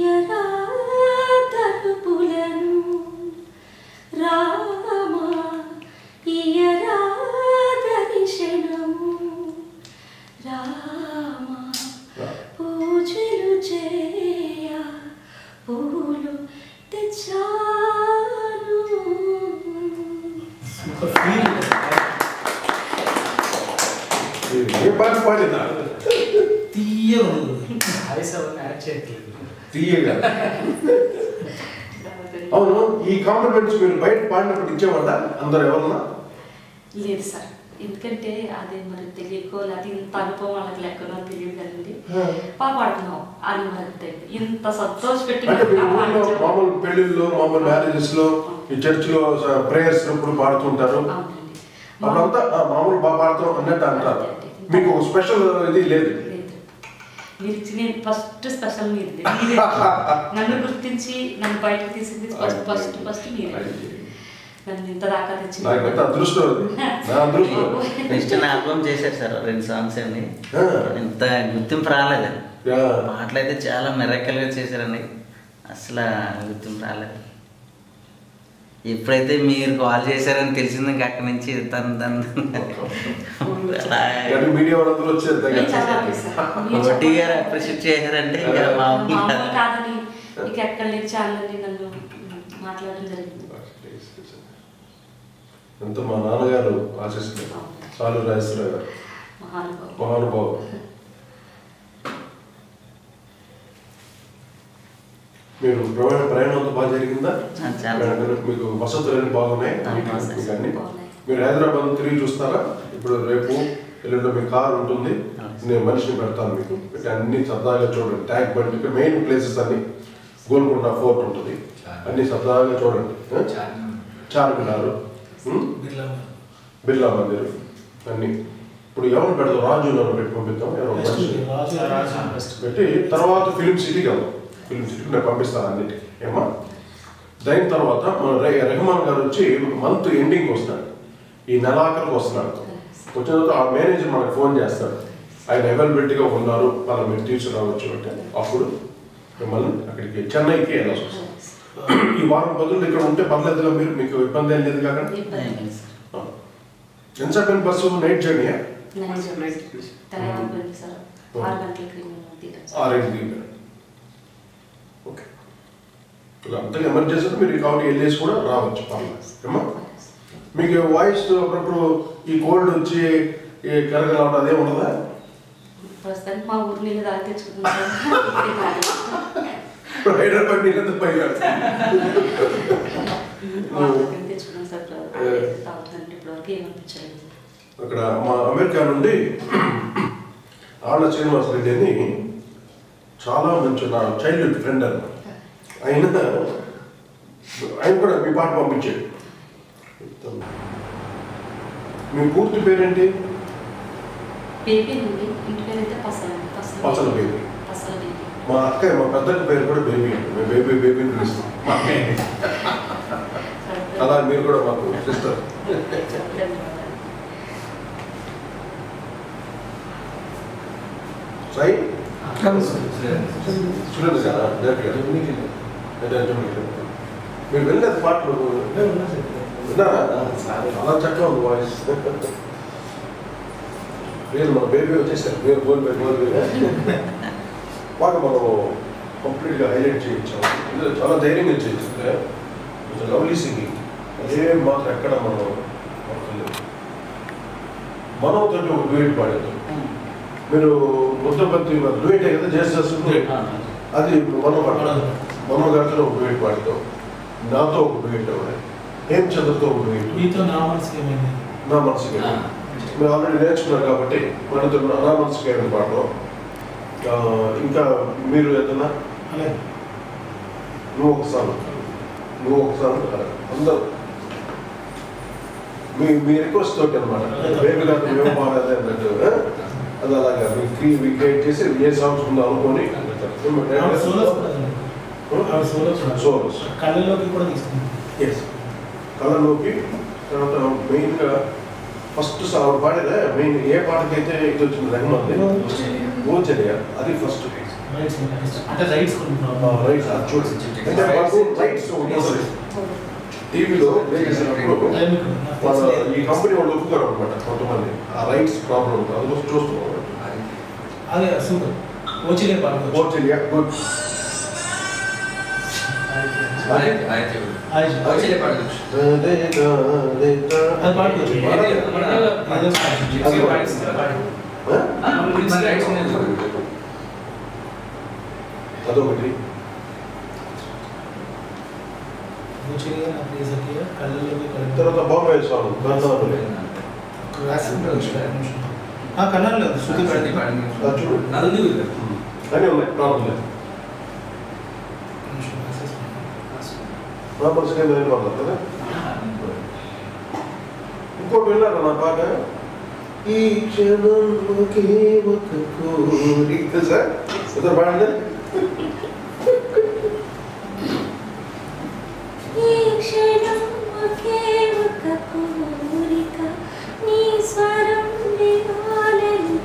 తీయరా తలుపులను రామా ఇయరా దర్శనము రామా పూజలు చేయ పూలు తెచ్చాను ఏ పాట పాడినా తీయ ఉంది వాయిస్ అవన్నీ యాడ్ చేయట్లేదు తీయగా. అవును ఈ కాంప్లిమెంట్స్ మీరు బయట పాడినప్పుడు ఇచ్చేవాళ్ళ? అందరు ఎవరన్నా? లేదు సార్. ఎందుకంటే అదే మరి తెలియకో అది ఇంత అనుభవం వాళ్ళకి లేకనో తెలియదు కదండి. పాప పాడుతున్నాం. అని మరి ఇంత సంతోష పెట్టి మామూలు పెళ్ళిళ్ళు మామూలు మ్యారేజెస్లో ఈ చర్చ్లో ప్రేయర్స్ ఇప్పుడు పాడుతుంటారు? అప్పుడంతా మామూలు బాగా పాడుతాం అన్నట్టు అంటారు. మీకు ఒక స్పెషల్ ఇది లేదు. మీరు ఇచ్చిన ఫస్ట్ స్పెషల్ మీది. మీరే నన్ను గుర్తించి నన్ను బయటకు తీసింది ఫస్ట్ ఫస్ట్ ఫస్ట్ మీరే నన్ను ఇంత దాకా తెచ్చింది. నాకు ఎంత అదృష్టం అది. నా అదృష్టం. [LAUGHS] [LAUGHS] వెస్టర్న్ ఆల్బమ్ చేశారు సార్ రెండు సాంగ్స్ అండి. ఇంత గుర్తింపు రాలేదు. పాటలు అయితే చాలా మెరకల్గా చేశారండి. అసలు గుర్తింపు రాలేదు. ఎప్పుడైతే మీరు కాల్ చేశారని తెలిసింది ఇంకా అక్కడి నుంచి తను తను [LAUGHS] [LAUGHS] ఒకటి. గారు అప్రిషియేట్ చేశారంటే ఇంకా ఎంత మా నాన్నగారు ఆశిస్తున్నారు. చాలు రాజేశ్వరరావు గారు. మహానుభావం మీరు ప్రయాణ ప్రయాణం అంతా బాగా జరిగిందా? మీకు వసతులు అన్ని బాగున్నాయి మీకు అన్ని. మీరు హైదరాబాద్ తిరిగి చూస్తారా? ఇప్పుడు రేపు ఎల్లుండో మీ కార్ ఉంటుంది. నేను మనిషిని పెడతాను మీకు. పెట్టి అన్ని సరదాగా చూడండి. ట్యాంక్ బండ్ మెయిన్ ప్లేసెస్ అన్ని. గోల్కొండ ఫోర్ట్ ఉంటుంది. అన్ని సరదాగా చూడండి? చార్మినార్? బిర్లా మందిర్. అన్ని. ఇప్పుడు ఎవరు పెడతాం రాజు పెట్టి పంపిద్దాం? ఎవరో పెట్టి తర్వాత ఫిలిం సిటీకి వెళ్దాం. ఫిలిం సిటీకి నేను పంపిస్తాను అన్నిటికీ ఏమా దాని తర్వాత మన రెహమాన్ గారు వచ్చి మంత్ ఎండింగ్ వస్తాడు ఈ నెలాఖరికి వస్తున్నాడు. వచ్చిన తర్వాత ఆ మేనేజర్ మనకు ఫోన్ చేస్తాడు. ఆయన అవైలబిలిటీగా ఉన్నారు. అలా మీరు తీసుకురావచ్చు అంటే. అప్పుడు మిమ్మల్ని అక్కడికి చెన్నైకి వెళ్ళాల్సి వస్తుంది. ఈ వారం బదులు ఇక్కడ ఉంటే పర్లేదుగా మీరు? మీకు ఇబ్బంది ఏం లేదు కాక ఇబ్బంది ఎంతసేపు బస్సు? నైట్ జర్నీయా? తెలంగాణ పోయింది సార్ ఆరు గంటలకి మేము దిగాం ఆరైంది ఓకే ఇలా అంతగా ఎమర్జెన్సీ మీరు కాబట్టి వెళ్ళేసి కూడా రావచ్చు పర్లేదు. మీకు వాయిస్ అప్పుడప్పుడు ఈ కోల్డ్ వచ్చి ఈ కరగలం అదే ఉండదా? ప్రస్తుతానికి మా ఊరు నీళ్ళు దాకా తెచ్చుకుంటున్నాం ఇప్పుడు [LAUGHS] హైదరాబాద్ నీళ్ళంతా పైన తెచ్చుకున్నాం సార్ తాగుతుందంటే ఇప్పటివరకు ఏమనిపించలేదు అక్కడ మా అమెరికా నుండి [CLEARS THROAT] ఆళ్ళ శ్రీనివాస్ రెడ్డి అని చాలా మంచి నా చైల్డ్హుడ్ ఫ్రెండ్ అన్నమాట. ఆయన ఆయన కూడా మీ పాట పంపించాడు. మీ పూర్తి పేరేంటి? పసల బేబీ. మా అక్క మా పెద్దక్క పేరు కూడా బేబీ అండి. మేము బేబీ బేబీని పిలుస్తాం. మా. అలా మీరు కూడా మాకు సిస్టర్. సాయి చూడండి కదా మీరు వెళ్ళలేదు పాటలు విన్నారా? చాలా చక్కగా ఉంది వాయిస్ మీరు మన బేబీ వచ్చేసారు. మీరు గోల్ బై గోల్ బాగా మనం కంప్లీట్గా హైలైట్ చేయించాము. ఇందులో చాలా ధైర్యంగా చేయొచ్చు కొంచెం లవ్లీ సింగింగ్ అదే మాత్రం ఎక్కడ మనం పడతలేదు. మనోతో ఒక డ్యూయట్ పాడేద్దాం మీరు ముద్దపత్తి డ్యూయట్ కదా చేసేస్తుంది అది మనం పాడతాం మనో గారితో ఒక డ్యూయట్ పాడతాం నాతో ఒక డ్యూయట్ అవ్వాలి హేమ్ చంద్రతో ఒక డ్యూయట్ మీతో నా మనసుకి ఏమైంది? నా మనసుకి మీరు ఆల్రెడీ నేర్చుకున్నారు కాబట్టి మనతో నా మనసుకి ఏమైనా పాడడం ఇంకా మీరు ఏదన్నా? నువ్వు ఒకసారి నువ్వు ఒకసారి అందరూ. మీ మీ రిక్వెస్ట్ తోటి అనమాట బేబీ గారు మేము పాడాలి అన్నట్టు? అది అలాగా. మీ క్రీ మీ క్రియేట్ చేసి ఏ సాంగ్స్ ఉందో అనుకొని ఆవిడ సోలోస్ కూడా ఉంది. ఆవిడ సోలోస్ కూడా. సోలోస్ కళ్ళలోకి కూడా తీసుకుంది ఎస్ కళలోకి తర్వాత మెయిన్గా ఫస్ట్ ఆవిడ పాడేదే మెయిన్ ఏ పాటకైతే ఇది వచ్చింది రెహమాన్ గోచర్య. అది ఫస్ట్ రైట్స్ అంటే రైట్స్ కొన్ని ప్రాబ్లం రైట్ చూడండి అంటే మాకు రైట్స్ ఉంటుంది టీవీలో ప్లే చేసినప్పుడు వాళ్ళ ఈ కంపెనీ వాళ్ళు ఒప్పుకోరు అనమాట కొంతమంది. ఆ రైట్స్ ప్రాబ్లం ఉంటుంది అందుకోసం చూస్తున్నాం. అదే సూపర్ ఓచిలే పాడుకోవచ్చు గోచర్య గుడ్. అది అది పాడుకోవచ్చు అదే అదొకటి ఓచిలే నా ప్రియ సఖియ కళ్ళలోకి కళ్ళ తర్వాత బాంబే సాంగ్ గంధారులే ఆ కన్నడలో శృతి పడింది అది చూడు అన్నీ ఉన్నాయి ప్రాబ్లం లేదు నా మనసుకే నేను పడతాను కదా ఇంకోటి వెళ్ళాను నా పాట ఈ క్షణంలోకి ఒక కోరిక సార్ ఇద్దరు పాడండి ఈ క్షణం ఒకే ఒక కోరిక నీ స్వరం వినాలని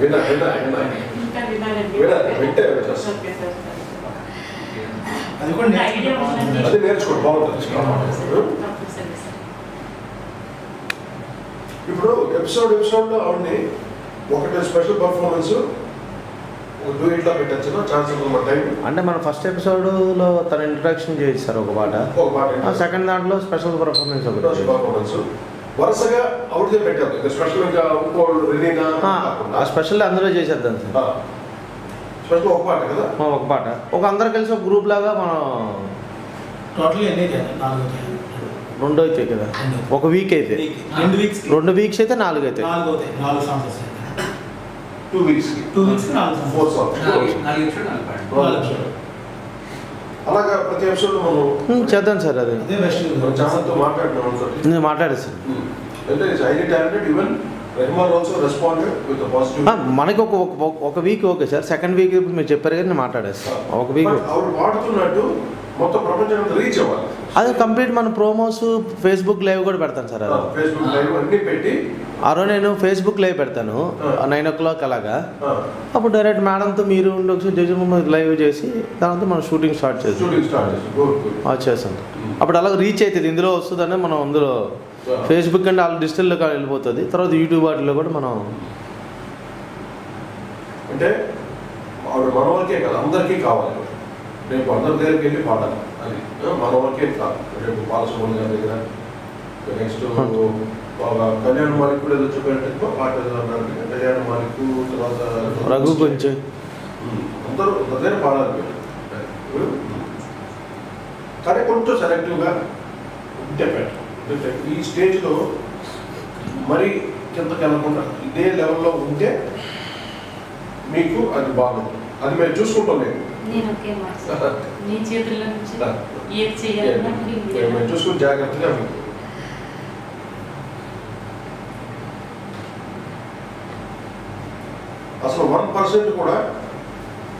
విన్నా విన్నా విన్నా ఇంకా వినాలండి వినాలి, వింటే just. ఓకే సార్ అది కూడా నేర్చుకోండి బాగుంటుంది. ఇప్పుడు ఎపిసోడ్ ఎపిసోడ్లో ఆవిడని ఒకటి స్పెషల్ పర్ఫార్మెన్స్ అంటే మన ఫస్ట్ ఎపిసోడ్లో తన ఇంట్రడక్షన్ చేశారు ఒక పాట. సెకండ్ దాంట్లో స్పెషల్ పర్ఫార్మెన్స్ ఒకటి. వరుసగా పెట్టారు స్పెషల్ ఇంకా స్పెషల్ అందులో చేసేద్దాం సార్. ఒక పాట కదా? ఒక పాట. ఒక అందరు కలిసి ఒక గ్రూప్ లాగా మనం టోటల్ ఎన్ని రెండు అవుతాయి కదా? ఒక వీక్ అయితే. రెండు వీక్స్ రెండు వీక్స్ అయితే నాలుగు అవుతాయి నాలుగు అవుతాయి. నాలుగు సాంగ్స్ వస్తాయి. టూ వీక్స్కి. టూ వీక్స్ నాలుగు ఫోర్ అలాగా ప్రతి ఎపిసోడ్ మనం ఉమ్, చేద్దాం సార్ అది. నేను మాట్లాడేస్తాను అంటే ఇట్స్ హైలీ టాలెంటెడ్ ఈవెన్ ఆ, మనకి ఒక ఒక- week okay sir second week ఇప్పుడు మీరు చెప్పారు కానీ నేను మాట్లాడేస్తాను ఒక వీక్ ఆవిడ పాడుతున్నట్టు మొత్తం ప్రపంచం రీచ్ అవ్వాలి. అది కంప్లీట్ మన ప్రోమోస్ ఫేస్బుక్ లైవ్ కూడా పెడతాను సార్ అది. ఫేస్బుక్ లైవ్ అన్ని పెట్టి ఆ రోజు నేను ఫేస్బుక్ లైవ్ పెడతాను నైన్ ఓ క్లాక్ అలాగా. అప్పుడు డైరెక్ట్ మేడంతో మీరు ఉండి ఒకసారి జడ్జి లైవ్ చేసి తర్వాత మనం షూటింగ్ స్టార్ట్ చేస్తాం చేస్తాం అప్పుడు అలా రీచ్ అవుతుంది. ఇందులో వస్తుందనే మనం అందులో ఫేస్బుక్ అంటే వాళ్ళు డిజిటల్లో వెళ్ళిపోతుంది. తర్వాత యూట్యూబ్ వాటిలో కూడా మనం అంటే ఆవిడ మన వరకే కదా అందరికీ కావాలి. రేపు అందరి దగ్గరికి వెళ్ళి పాడాలి. అది ఆ, మన వరకే కాదు రేపు బాలసుబ్రహ్మణ్యం గారి దగ్గర నెక్స్ట్ కళ్యాణ మాలిక్ కూడా ఏదో చెప్పారంటే పాట కళ్యాణ మాలిక్ తర్వాత రఘు కొంచెం. అందరూ దగ్గర పాడాలి. కానీ కొంచెం సెలెక్టివ్గా ఉంటే better. ఈ స్టేజ్లో మరి కిందకి వెళ్ళకుండా ఇదే లెవెల్లో ఉంటే మీకు అది బాగుంటుంది అది మేము చూసుకుంటాం నేను. చూసుకుని జాగ్రత్తగా మీకు అసలు వన్ పర్సెంట్ కూడా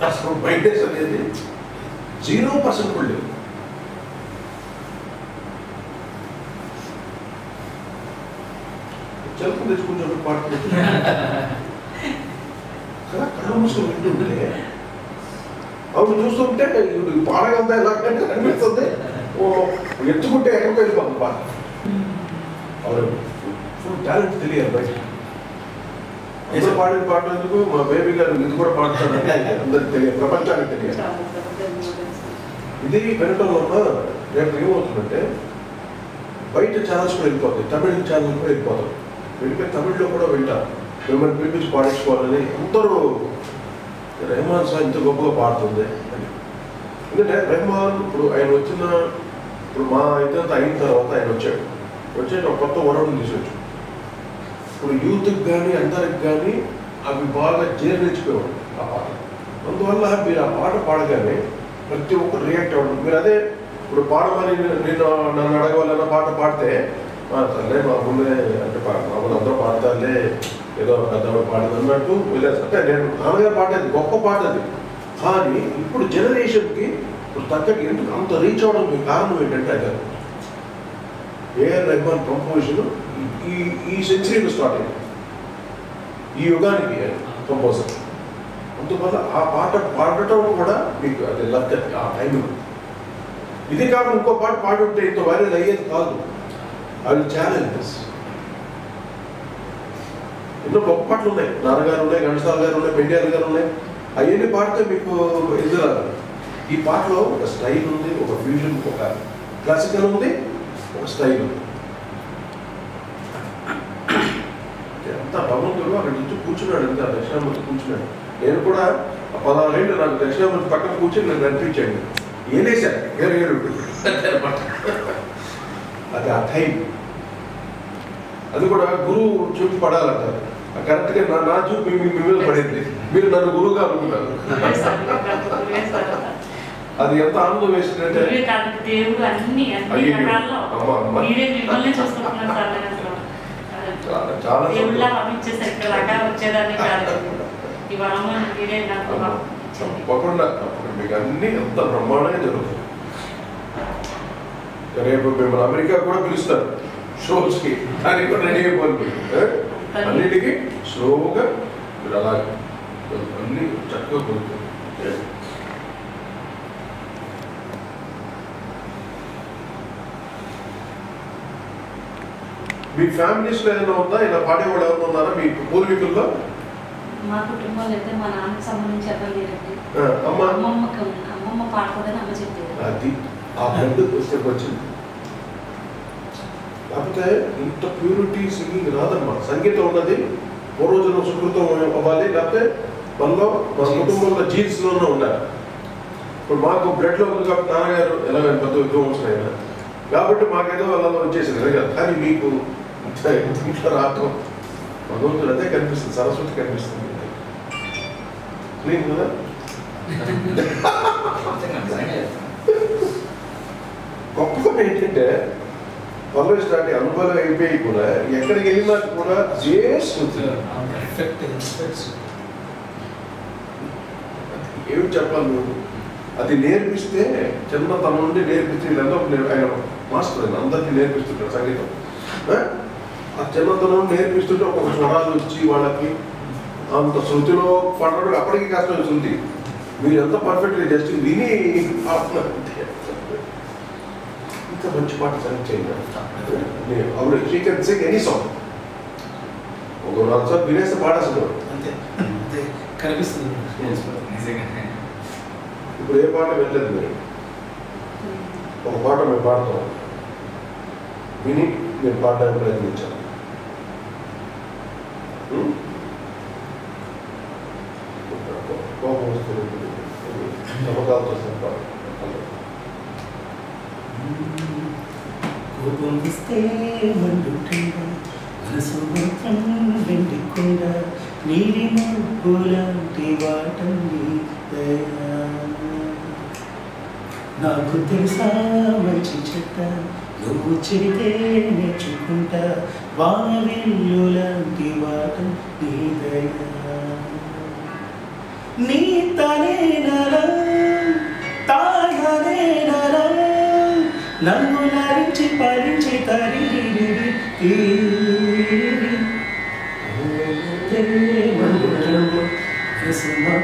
అసలు మైండెస్ అనేది జీరో పర్సెంట్ కూడా లేదు. చెలుపు తెచ్చుకుంటే పాట కదా కళ్ళు మూసుకొని వింటుంటే అవి చూస్తుంటే ఇది పాడగలదా ఎలాగంటే అనిపిస్తుంది ఓ ఎత్తుకుంటే ఎక్కడికి వెళ్ళిపోతుంది పాట అవును ఫుల్ టాలెంట్ తెలియాలి బయట అందరూ పాడిన పాట ఎందుకు మా బేబీ గారు ఇది కూడా పాడుతారంటే అందరికి తెలియదు ప్రపంచానికి తెలియాలి చాలా ధన్యవాదాలు ఇది వినటం వల్ల రేపు ఏమవుతుందంటే బయట ఛానల్స్ కూడా వెళ్ళిపోతాయి తమిళ ఛానల్ కూడా వెళ్ళిపోతాం వెళ్ళిపోయి తమిళ్ళో కూడా వింటారు. మిమ్మల్ని పిలిపించి పాడించుకోవాలని అందరూ రెహమాన్ సార్ ఇంత గొప్పగా పాడుతుంది అని. ఎందుకంటే రెహమాన్ ఇప్పుడు ఆయన వచ్చిన ఇప్పుడు మా ఇదంతా అయిన తర్వాత ఆయన వచ్చాడు. వచ్చి ఒక కొత్త వనరుని తీసుకొచ్చు ఇప్పుడు యూత్కి కానీ అందరికి కానీ అవి బాగా జీర్ణించుకోవాలి ఆ పాట. అందువల్ల మీరు ఆ పాట పాడగానే ప్రతి ఒక్కరు రియాక్ట్ అవ్వడం. మీరు అదే ఇప్పుడు పాడమని నేను నన్ను అడగవాలన్న పాట పాడితే పాడతారులే సర్లే మా అంటే పా- అందరూ పాడతారులే ఏదో పెద్దవాడు పాడదు అన్నట్టు వెళ్ళేసి అంటే నేను నాన్నగారు పాడేది గొప్ప పాట అది. కానీ ఇప్పుడు జనరేషన్కి ఇప్పుడు తగ్గట్టు ఎందుకు అంత రీచ్ అవడానికి కారణం ఏంటంటే అది ఏఆర్ రెహమాన్ కంపోజిషన్ ఈ ఈ సెంచరీలో స్టార్ట్ అయింది. ఈ యుగానికి కంపోజర్ అందువల్ల ఆ పాట పాడటం కూడా మీకు అది లక్ ఆ టైంలో ఇది కాకుండా ఇంకో పాట పాడుంటే ఇంత వైరల్ అయ్యేది కాదు. అవి ఛాలెంజెస్ ఎన్నో గొప్ప పాటలు ఉన్నాయి. నాన్నగారు ఉన్నాయి ఘంటసాల గారు ఉన్నాయి పెండియాల గారు ఉన్నాయి. అవన్నీ పాడితే మీకు ఇది రాదు. ఈ పాటలో ఒక స్టైల్ ఉంది ఒక ఫ్యూజన్ ఒక క్లాసికల్ ఉంది ఒక స్టైల్ ఉంది. ఎంత భగవంతుడు అక్కడ నుంచి కూర్చున్నాడు ఎంత దక్షిణామూర్తి కూర్చున్నాడు. నేను కూడా పదహారేళ్ళు నాకు దక్షిణామూర్తి పక్కన కూర్చొని నన్ను అనిపించాడు ఏలేశాడు ఏరు ఏరు అన్నమాట. అది ఆ టైం అది కూడా గురువు చూపి పడాలంటారు కరెక్ట్గా నా నా చూపి మీ మీద పడింది. మీరు నన్ను గురువుగా అనుకున్నారు. అది ఎంత ఆనందం వేసిందంటే. చాలా తప్పకుండా. మీకు అన్ని ఎంత బ్రహ్మాండంగా జరుగుతుంది. రేపు మిమ్మల్ని అమెరికా కూడా పిలుస్తారు. షోస్కి. దానికి కూడా రెడీ మీరు, ఏ? అన్నిటికీ స్లోగా మీరు అలాగే అన్ని చక్కగా కుదురుతుంది ఏ? మీ ఫ్యామిలీస్లో ఏదైనా ఉందా? ఇలా పాడేవాళ్ళు ఎవరైనా ఉన్నారా? మీ పూర్వీకుల్లో మా కుటుంబంలో అయితే మా నాన్నకి సంబంధించి ఎవరు లేరండి ఆ, అమ్మ? అమ్మమ్మకి ఉంది. అమ్మమ్మ పాడుకోదని అమ్మ చెప్పేది. అది ఆ బ్లడ్ వస్తే వచ్చింది కాకపోతే ఇంత ప్యూరిటీ సింగింగ్ రాదమ్మా. సంగీతం ఉన్నది పూర్వజన్మ సుకృతం అవ్వాలి లేకపోతే మనలో మన కుటుంబంలో జీన్స్లోనే ఉండాలి. ఇప్పుడు మాకు బ్లడ్లో ఉంది కాబట్టి నాన్నగారు ఎలా పెద్ద విద్వాంసం అయినా కాబట్టి మాకేదో అలా వచ్చేసింది కదా. కానీ మీకు ఇంట్లో రావటం భగవంతుడు అదే కనిపిస్తుంది సరస్వతి కనిపిస్తుంది. క్లీన్ కదా? [LAUGHS] గొప్పగా ఏంటంటే పల్లవి స్టార్ట్ అనుభవం అయిపోయి కూడా ఎక్కడికి వెళ్ళినా కూడా చేస్తుంది ఏమి చెప్పాలి నువ్వు? అది నేర్పిస్తే చిన్నతనం నుండి నేర్పిస్తే నేను- ఆయన మాస్టర్ ఆయన. అందరికీ నేర్పిస్తుంటారు సంగీతం. ఆ? చిన్నతనం నేర్పిస్తుంటే ఒక స్వరాలు వచ్చి వాళ్ళకి అంత శృతిలో పడడం అప్పటికి కష్టం శృతి మీరు ఎంత పర్ఫెక్ట్గా జస్ట్ విని ఆత్మహత్య ఇంకా మంచి పాట సెలెక్ట్ చేయండి ఆవిడ she can sing any song ఒక నాలుగు సార్లు వినేస్తే పాడేస్తుంది అంతే అంతే కనిపిస్తుంది నిజంగానే ఇప్పుడు ఏ పాట వెళ్ళలేదు మీరు ఒక పాట మేము పాడతాం విని మీరు పాడడానికి ప్రయత్నించాలి ఉం? కోపం వస్తుంది నమ్మకాలతో వస్తుంది పాట మనసు మాత్రం వెండికుండా. నీలి మబ్బులాంటి వాటండి నాకు తెలుసా మంచి చెడ్డ నువ్వు చెడితే నేర్చుకుంటా. వానవిల్లు లాంటి వాటం నీ నీ తనే నరా తాయనే నరా. నన్ను నరించి పరి Kissing my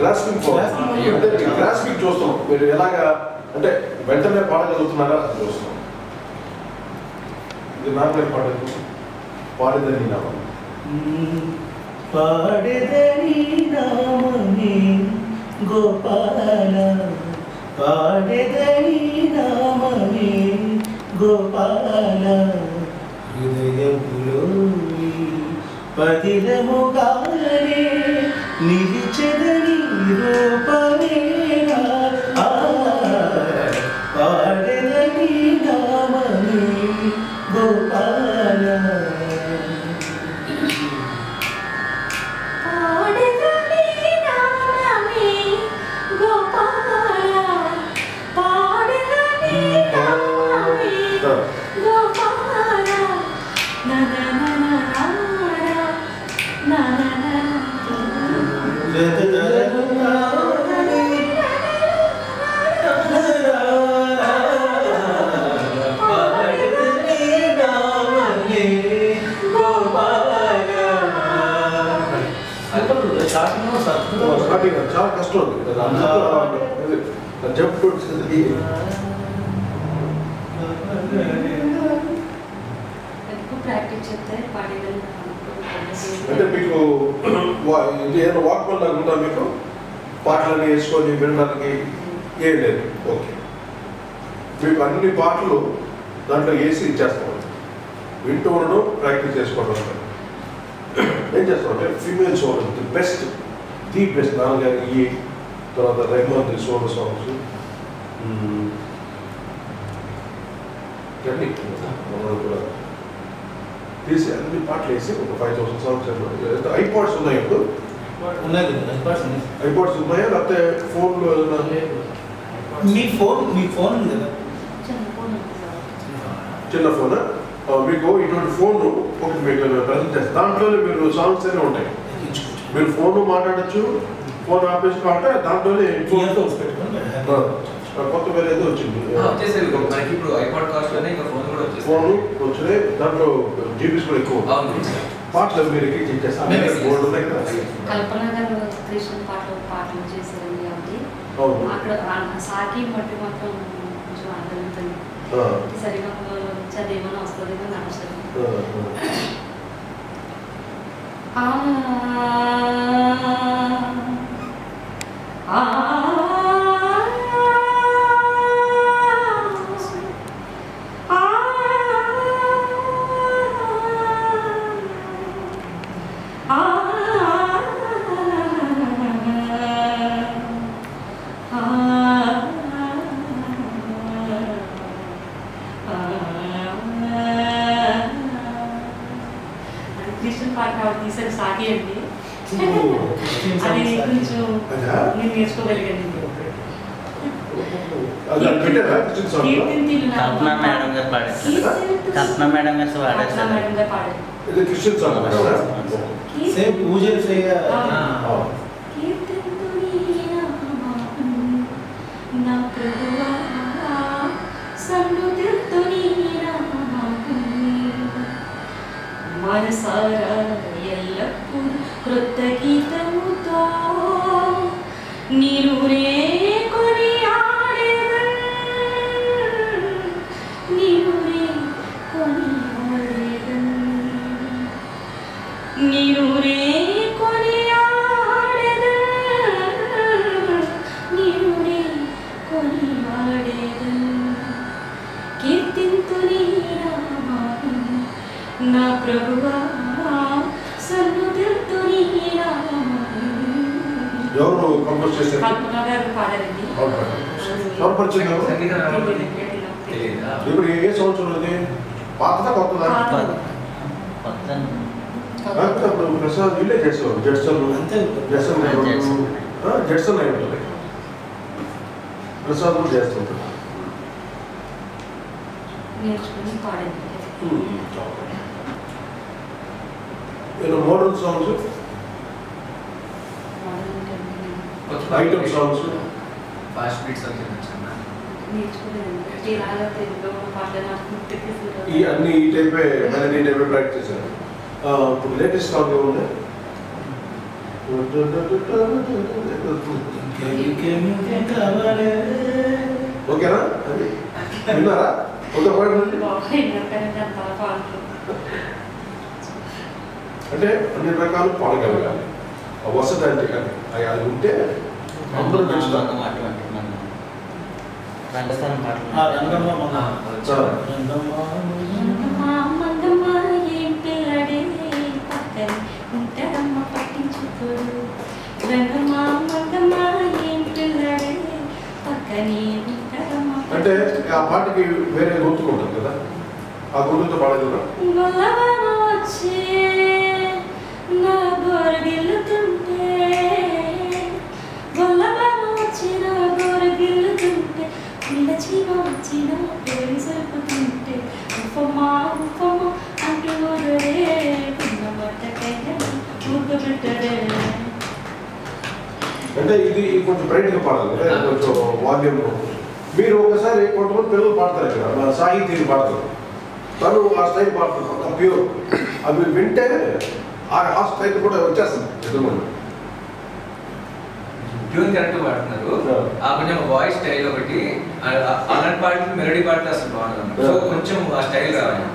grasping Grasping. Grasping చూస్తాం. మీరు ఎలాగా అంటే వెంటనే పాడగలుగుతున్నారా అది చూస్తాం. ఇది నాన్నగారి పాట పాడేదని నామం. పాడెదని నామని గోపాల. పాడెదని నామని గోపాల. హృదయములో పదిలముగానే నిలిచెదని Oh, uh -huh. స్టార్టింగ్ చాలా కష్టం జంప్ అంటే మీకు ఇది ఏదైనా వాక్మన్ లాగా ఉందా మీకు? పాటలన్నీ వేసుకొని వినడానికి ఏం లేదు. ఓకే. మీకు అన్ని పాటలు దాంట్లో వేసి ఇచ్చేస్తాం వింటూ ఉండడం ప్రాక్టీస్ చేసుకోవడం. ఏం చేస్తాం అంటే female soul the best the best నాన్నగారి ఈ తర్వాత రెహమాన్ ది సోల్ సాంగ్స్ ఇవన్నీ మనం కూడా తీసి అన్ని పాటలు వేసి ఒక ఫైవ్ థౌసండ్ సాంగ్స్ ఐపాడ్స్ ఉన్నాయి ఇప్పుడు ఉన్నాయి కదా పర్సన్ ఐపాడ్స్ ఉన్నాయా లేకపోతే ఫోన్లో ఏదైనా మీ ఫోన్ మీ ఫోన్ ఉంది కదా చిన్న ఫోన్ ఉంది సార్ చిన్న ఫోన్ మీకు ఇటువంటి ఫోన్ ఒకటి మీకు ప్రజెంట్ చేస్తాను దాంట్లోనే మీరు సాంగ్స్ అనే ఉంటాయి ఎక్కించుకోవచ్చు మీరు ఫోన్ మాట్లాడచ్చు ఫోన్ ఆపేసుకోవాలంటే దాంట్లోనే ఇయర్ ఫోన్స్ పెట్టుకొని ఆ, కొత్త వేరే ఏదో వచ్చింది. ఫోన్ కూడా వచ్చేసింది. ఫోన్ వచ్చినాయి దాంట్లో జీబీస్ కూడా ఎక్కువ పాటలు మీరు బోర్డు ఉన్నాయి కదా. కల్పన గారు కృష్ణ పాటలు పాటలు చేశారండి అది అవును. అక్కడ ఆ సాకి మట్టి మొత్తం కొంచెం అర్థమవుతుంది ఆ, సరిగా చదివేమని వస్తుంది కానీ ఆ, ఆ. క్రిస్టియన్ అది సాంగ్స్ కొంచెం అదా? నేను నేర్చుకోగలిగాను అది అది పెట్టారా క్రిస్టియన్ సాంగ్ కీర్తింతిలు నా కల్పన అమ్మ మేడం గారు పాడారు కీర్తింతులు కల్పన మేడం గారు కల్పన పాడారు మేడం గారు పాడారు ఇది క్రిస్టియన్ సాంగ్ కదా సేమ్ పూజలు ఫ్రీగా నా ప్రభువా సన్నుతిర్తుని నామం. ఎవరు కంపోజ్ చేశారు కల్పన గారు పాడారండి అవునా? ఎవరు పరిచయం ఎవరు? సంగీతం ఎలా ఉంటుంది? తెలియదు. తెలీదా? ఇప్పుడు ఏ సంవత్సరం అది పాతదా కొత్తదా? అప్పుడు ప్రసాద్ వీళ్ళే చేసేవారు. Judson Judson Judson. అయి ఉంటుంది ప్రసాద్ కూడా చేస్తుంటారు మోడల్ సాంగ్స్? కొత్త ఐటమ్ సాంగ్స్ ఫాస్ట్ బీట్స్ వచ్చి నచ్చిందా? నేర్చుకోలేదండి ఇలాగా తెలుగులో పాటలు నాకు గుర్తుకు ఈ అన్ని ఈ టైపే మెలడీ టైపే ప్రాక్టీస్ చేశాను ఆ, ఇప్పుడు లేటెస్ట్ సాంగ్ ఏముంది? ఓకేనా? అది విన్నారా? ఒక పాట బాబాయ్ ఎందుకంటే అంత పాటలు అంటే అన్ని రకాలు పాడగలగాలి. ఆ వసతి అంటే కానీ అవి అది ఉంటే అందరూ పెంచుతారు. అంటే ఆ పాటకి వేరే గొంతుకుంటుంది కదా? ఆ పాడగలరా? గొల్లవాన వచ్చి నా గొరగిల్లుతుంటే గొల్లవాన వచ్చి నా గొరగిల్లుతుంటే పిల్ల చీమ వచ్చి నా పేరు సరుకుతుంటే ఉఫమా ఉఫమా అంటూ ఊరడే పిల్ల బట్టకైనా ముగ్గు పెట్టడే అంటే ఇది కొంచెం బ్రైట్గా పాడాలి కదా కొంచెం వాల్యూమ్ మీరు ఒకసారి కొంతమంది పిల్లలు పాడతారు ఇక్కడ మా సాయి తీరు పాడతారు. తను ఆ స్టైల్ పాడుతుంది అంత ప్యూర్ అవి వింటే ఆ ఆ స్టైల్ కూడా వచ్చేస్తుంది. ట్యూన్ కరెక్ట్ పాడుతున్నారు. ఆ. కొంచెం వాయిస్ స్టైల్ ఒకటి అలాంటి పాటలు మెలోడీ పాటలు అసలు బాగుంటుంది సో. కొంచెం ఆ స్టైల్ రావాలి.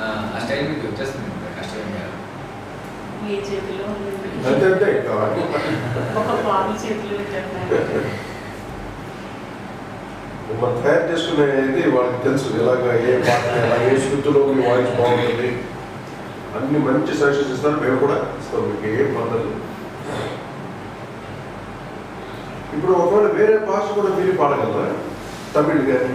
ఆ, స్టైల్ మీకు వచ్చేస్తుంది కష్టం అంతే అంతే మనం తయారు చేసుకునేది వాళ్ళకి తెలుసు. ఎలాగ ఏ పాట ఎలా ఏ శృతిలో మీ వాయిస్ బాగుంటుంది. అన్ని మంచి సజెషన్స్ ఇస్తారు మేము కూడా ఇస్తాం. మీకు ఏం పద్ధతి ఇప్పుడు ఒకవేళ వేరే భాష కూడా మీరు పాడగలరా? తమిళ్ కానీ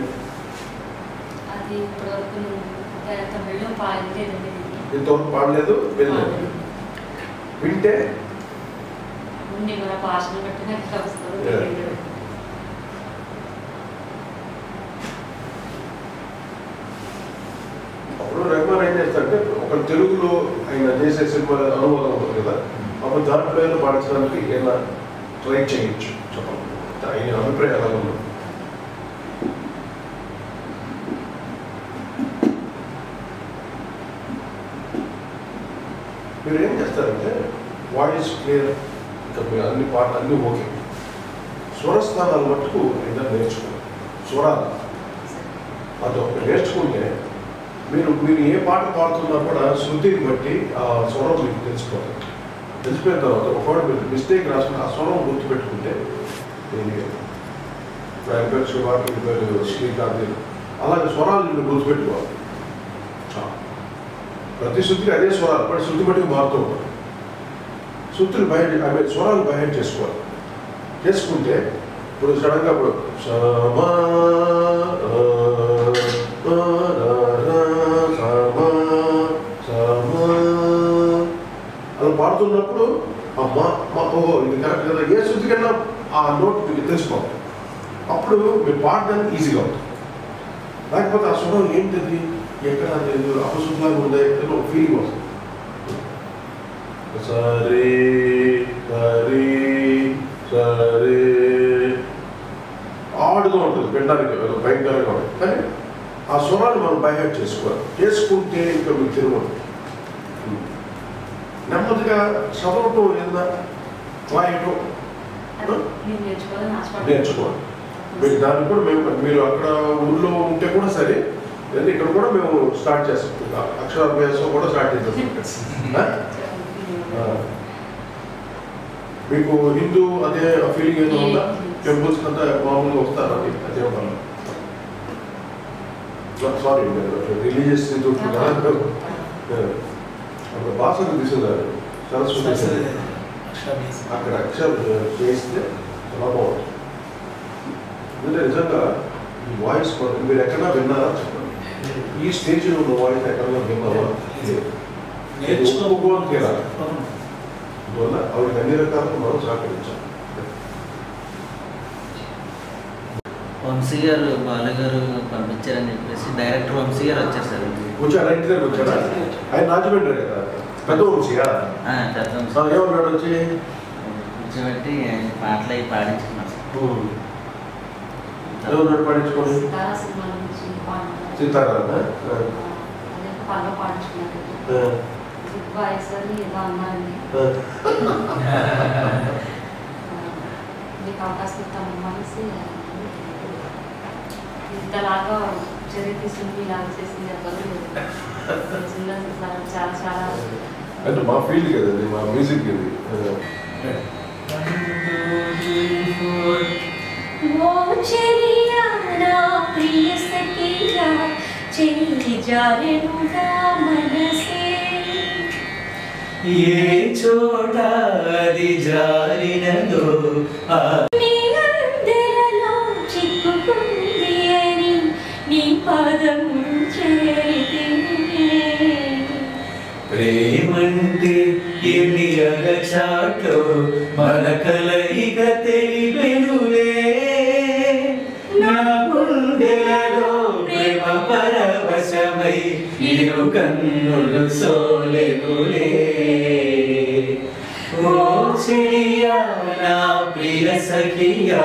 ఇంతవరకు పాడలేదు వెళ్ళలేదు వింటే? భాషను బట్టి నాకు వస్తుంది Yeah. తెలియదు. అప్పుడు రెగ్యులర్ ఏం చేస్తారంటే తెలుగులో ఆయన చేసే సినిమా అనువాదం ఉంటుంది కదా అప్పుడు దాంట్లో ఏదో పాటించడానికి ఏమైనా ట్రై చేయొచ్చు చెప్పండి. ఆయన అభిప్రాయాలు ఎలా మీరు ఏం చేస్తారంటే వాయిస్ క్లియర్ ఇంకా మీరు అన్ని పాటలు అన్నీ ఓకే. స్వరస్థానాలు మట్టుకు ఏదైనా నేర్చుకోవాలి. స్వరాలు. అది ఒకటి నేర్చుకుంటే మీరు మీరు ఏ పాట పాడుతున్నా కూడా శృతిని బట్టి ఆ స్వరం మీకు తెలుసుకోవాలి తెలిసిపోయిన తర్వాత ఒకవేళ మీరు మిస్టేక్ రాసుకుని ఆ స్వరం గుర్తుపెట్టుకుంటే ఏమీ ఇప్పుడు ఆయన పేరు శివ పేరు శ్రీకాంత్ అలాగే స్వరాలు మీరు గుర్తుపెట్టుకోవాలి. ప్రతి శృతికి అదే స్వరాలు బట్ శృతి బట్టి మారుతూ ఉంటారు శృతులు బయట అవి స్వరాలు బయట చేసుకోవాలి. చేసుకుంటే ఇప్పుడు సడన్గా ఇప్పుడు సమా అలా పాడుతున్నప్పుడు అమ్మా మా ఓహో ఇది కరెక్ట్ కదా. ఏ శృతి కన్నా ఆ నోట్ మీకు తెలుసుకోవాలి అప్పుడు మీరు పాడడానికి ఈజీగా ఉంటుంది లేకపోతే ఆ స్వరం ఏంటిది? ఎక్కడ అపశుద్ధంగా ఉందే? అని ఒక ఫీలింగ్ వస్తుంది. సరే సరే సరే. ఆడుగా ఉంటుంది వినడానికి ఒక భయంకరంగా ఉంటుంది. కానీ ఆ స్వరాన్ని మనం బైహెడ్ చేసుకోవాలి. చేసుకుంటే ఇంకా మీకు తిరుగుతుంది. నెమ్మదిగా చదవటం ఏదైనా రాయటం నేర్చుకోవాలి మీకు దాన్ని కూడా మేము మీరు అక్కడ ఊళ్ళో ఉంటే కూడా సరే లేదా ఇక్కడ కూడా మేము స్టార్ట్ చేస్తాం అక్షరాభ్యాసం కూడా స్టార్ట్ చేస్తాం. [LAUGHS] మీకు హిందూ అదే ఫీలింగ్ ఏదో ఉందా? టెంపుల్స్ అంతా మామూలుగా వస్తారా అది వల్ల. సారీ రిలీజియస్ ఇది అక్కడ భాషకు తీసుకున్నారు సరస్వతి అక్కడ అక్షరం చేస్తే చాలా బాగుంటుంది ఎందుకంటే నిజంగా ఈ వాయిస్ మీరు ఎక్కడా విన్నారా చెప్పండి? ఈ స్టేజ్లో ఉన్న వాయిస్ ఎక్కడన్నా విన్నారా? నేర్చుకోకపోతే అందువల్ల ఆవిడకి అన్ని రకాలుగా మనం సహకరించాలి వంశీ గారు బాలు గారు పంపించారని చెప్పేసి డైరెక్టర్ వంశీ గారు వచ్చారు సార్. వచ్చారా ఇంటి దగ్గర వచ్చారా. ఆయన రాజమండ్రి కదా. పెద్ద వంశీయా ఆ, పెద్ద వంశీ. ఆ, ఏమన్నాడు వచ్చి? కూర్చోబెట్టి ఆయన పాటలు అవి పాడించుకున్నారు సార్ ఏమన్నాడు పాడించుకోండి సితారా సినిమా నుంచి పాడుతున్నారు. సీతారామ అదే పాటలు పాడించుకున్నారు గుడ్ వాయిస్ అని ఏదో అన్నారండి మీకు అవకాశం ఇస్తాను మనసి ఇంతలాగా చర్య తీసుకుని ఇలాగ చేసింది ఎవరు లేదు నిజంగా చాలా చాలా చాలా అంటే మా ఫీల్డ్ కదా అది మా మ్యూజిక్ ఇది ఓ చెలియా నా ప్రియ సఖియా కన్నులు సోలెనులే ఓ చెలియా నా ప్రియ సఖియా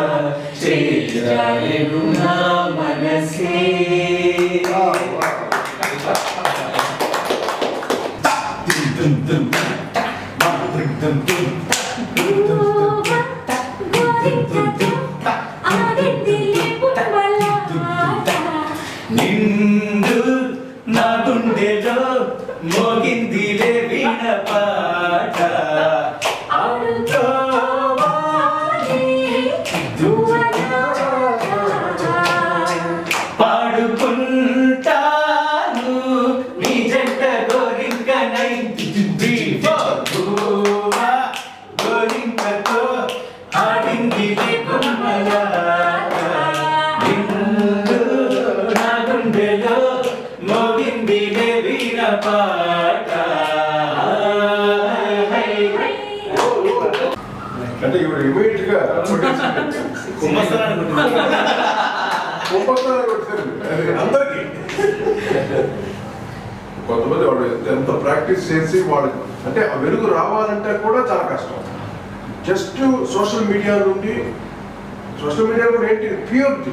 సోషల్ మీడియా కూడా ఏంటి? ప్యూరిటీ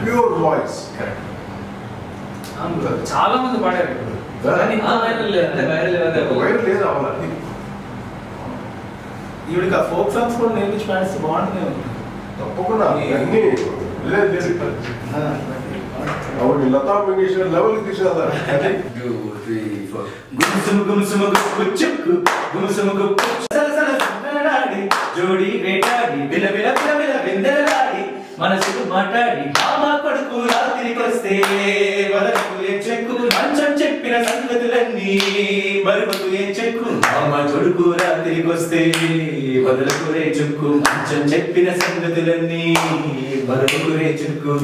ప్యూర్ వాయిస్ చాలా మంది పాడారు వైరల్ లేదు. అవ్వాలి. ఈవిడికి ఆ ఫోక్ సాంగ్స్ కూడా నేర్పించి పాడిస్తే బాగుంటుంది తప్పకుండా. అన్ని ఆవిడ లతా మంగేష్కర్ లెవెల్కి తీసుకెళ్తారు గుమ్సుము గుమ్సుము గుప్పు చుక్కు. గుమ్సుము గుప్పు. జోడి వేటాడి బిల బిల బిల బిల వెందెలాడి మనసుకు మాట్లాడి మామ కొడుకు రాత్రికొస్తే వదలకు ఏ చెక్కు? మంచం చెప్పిన సంగతులన్నీ మరుపకు ఏ చెక్కు? మామ కొడుకు రాత్రికొస్తే వదలకు రే చెక్కు? మంచం చెప్పిన సంగతులన్నీ మరుపకు రే చెక్కు?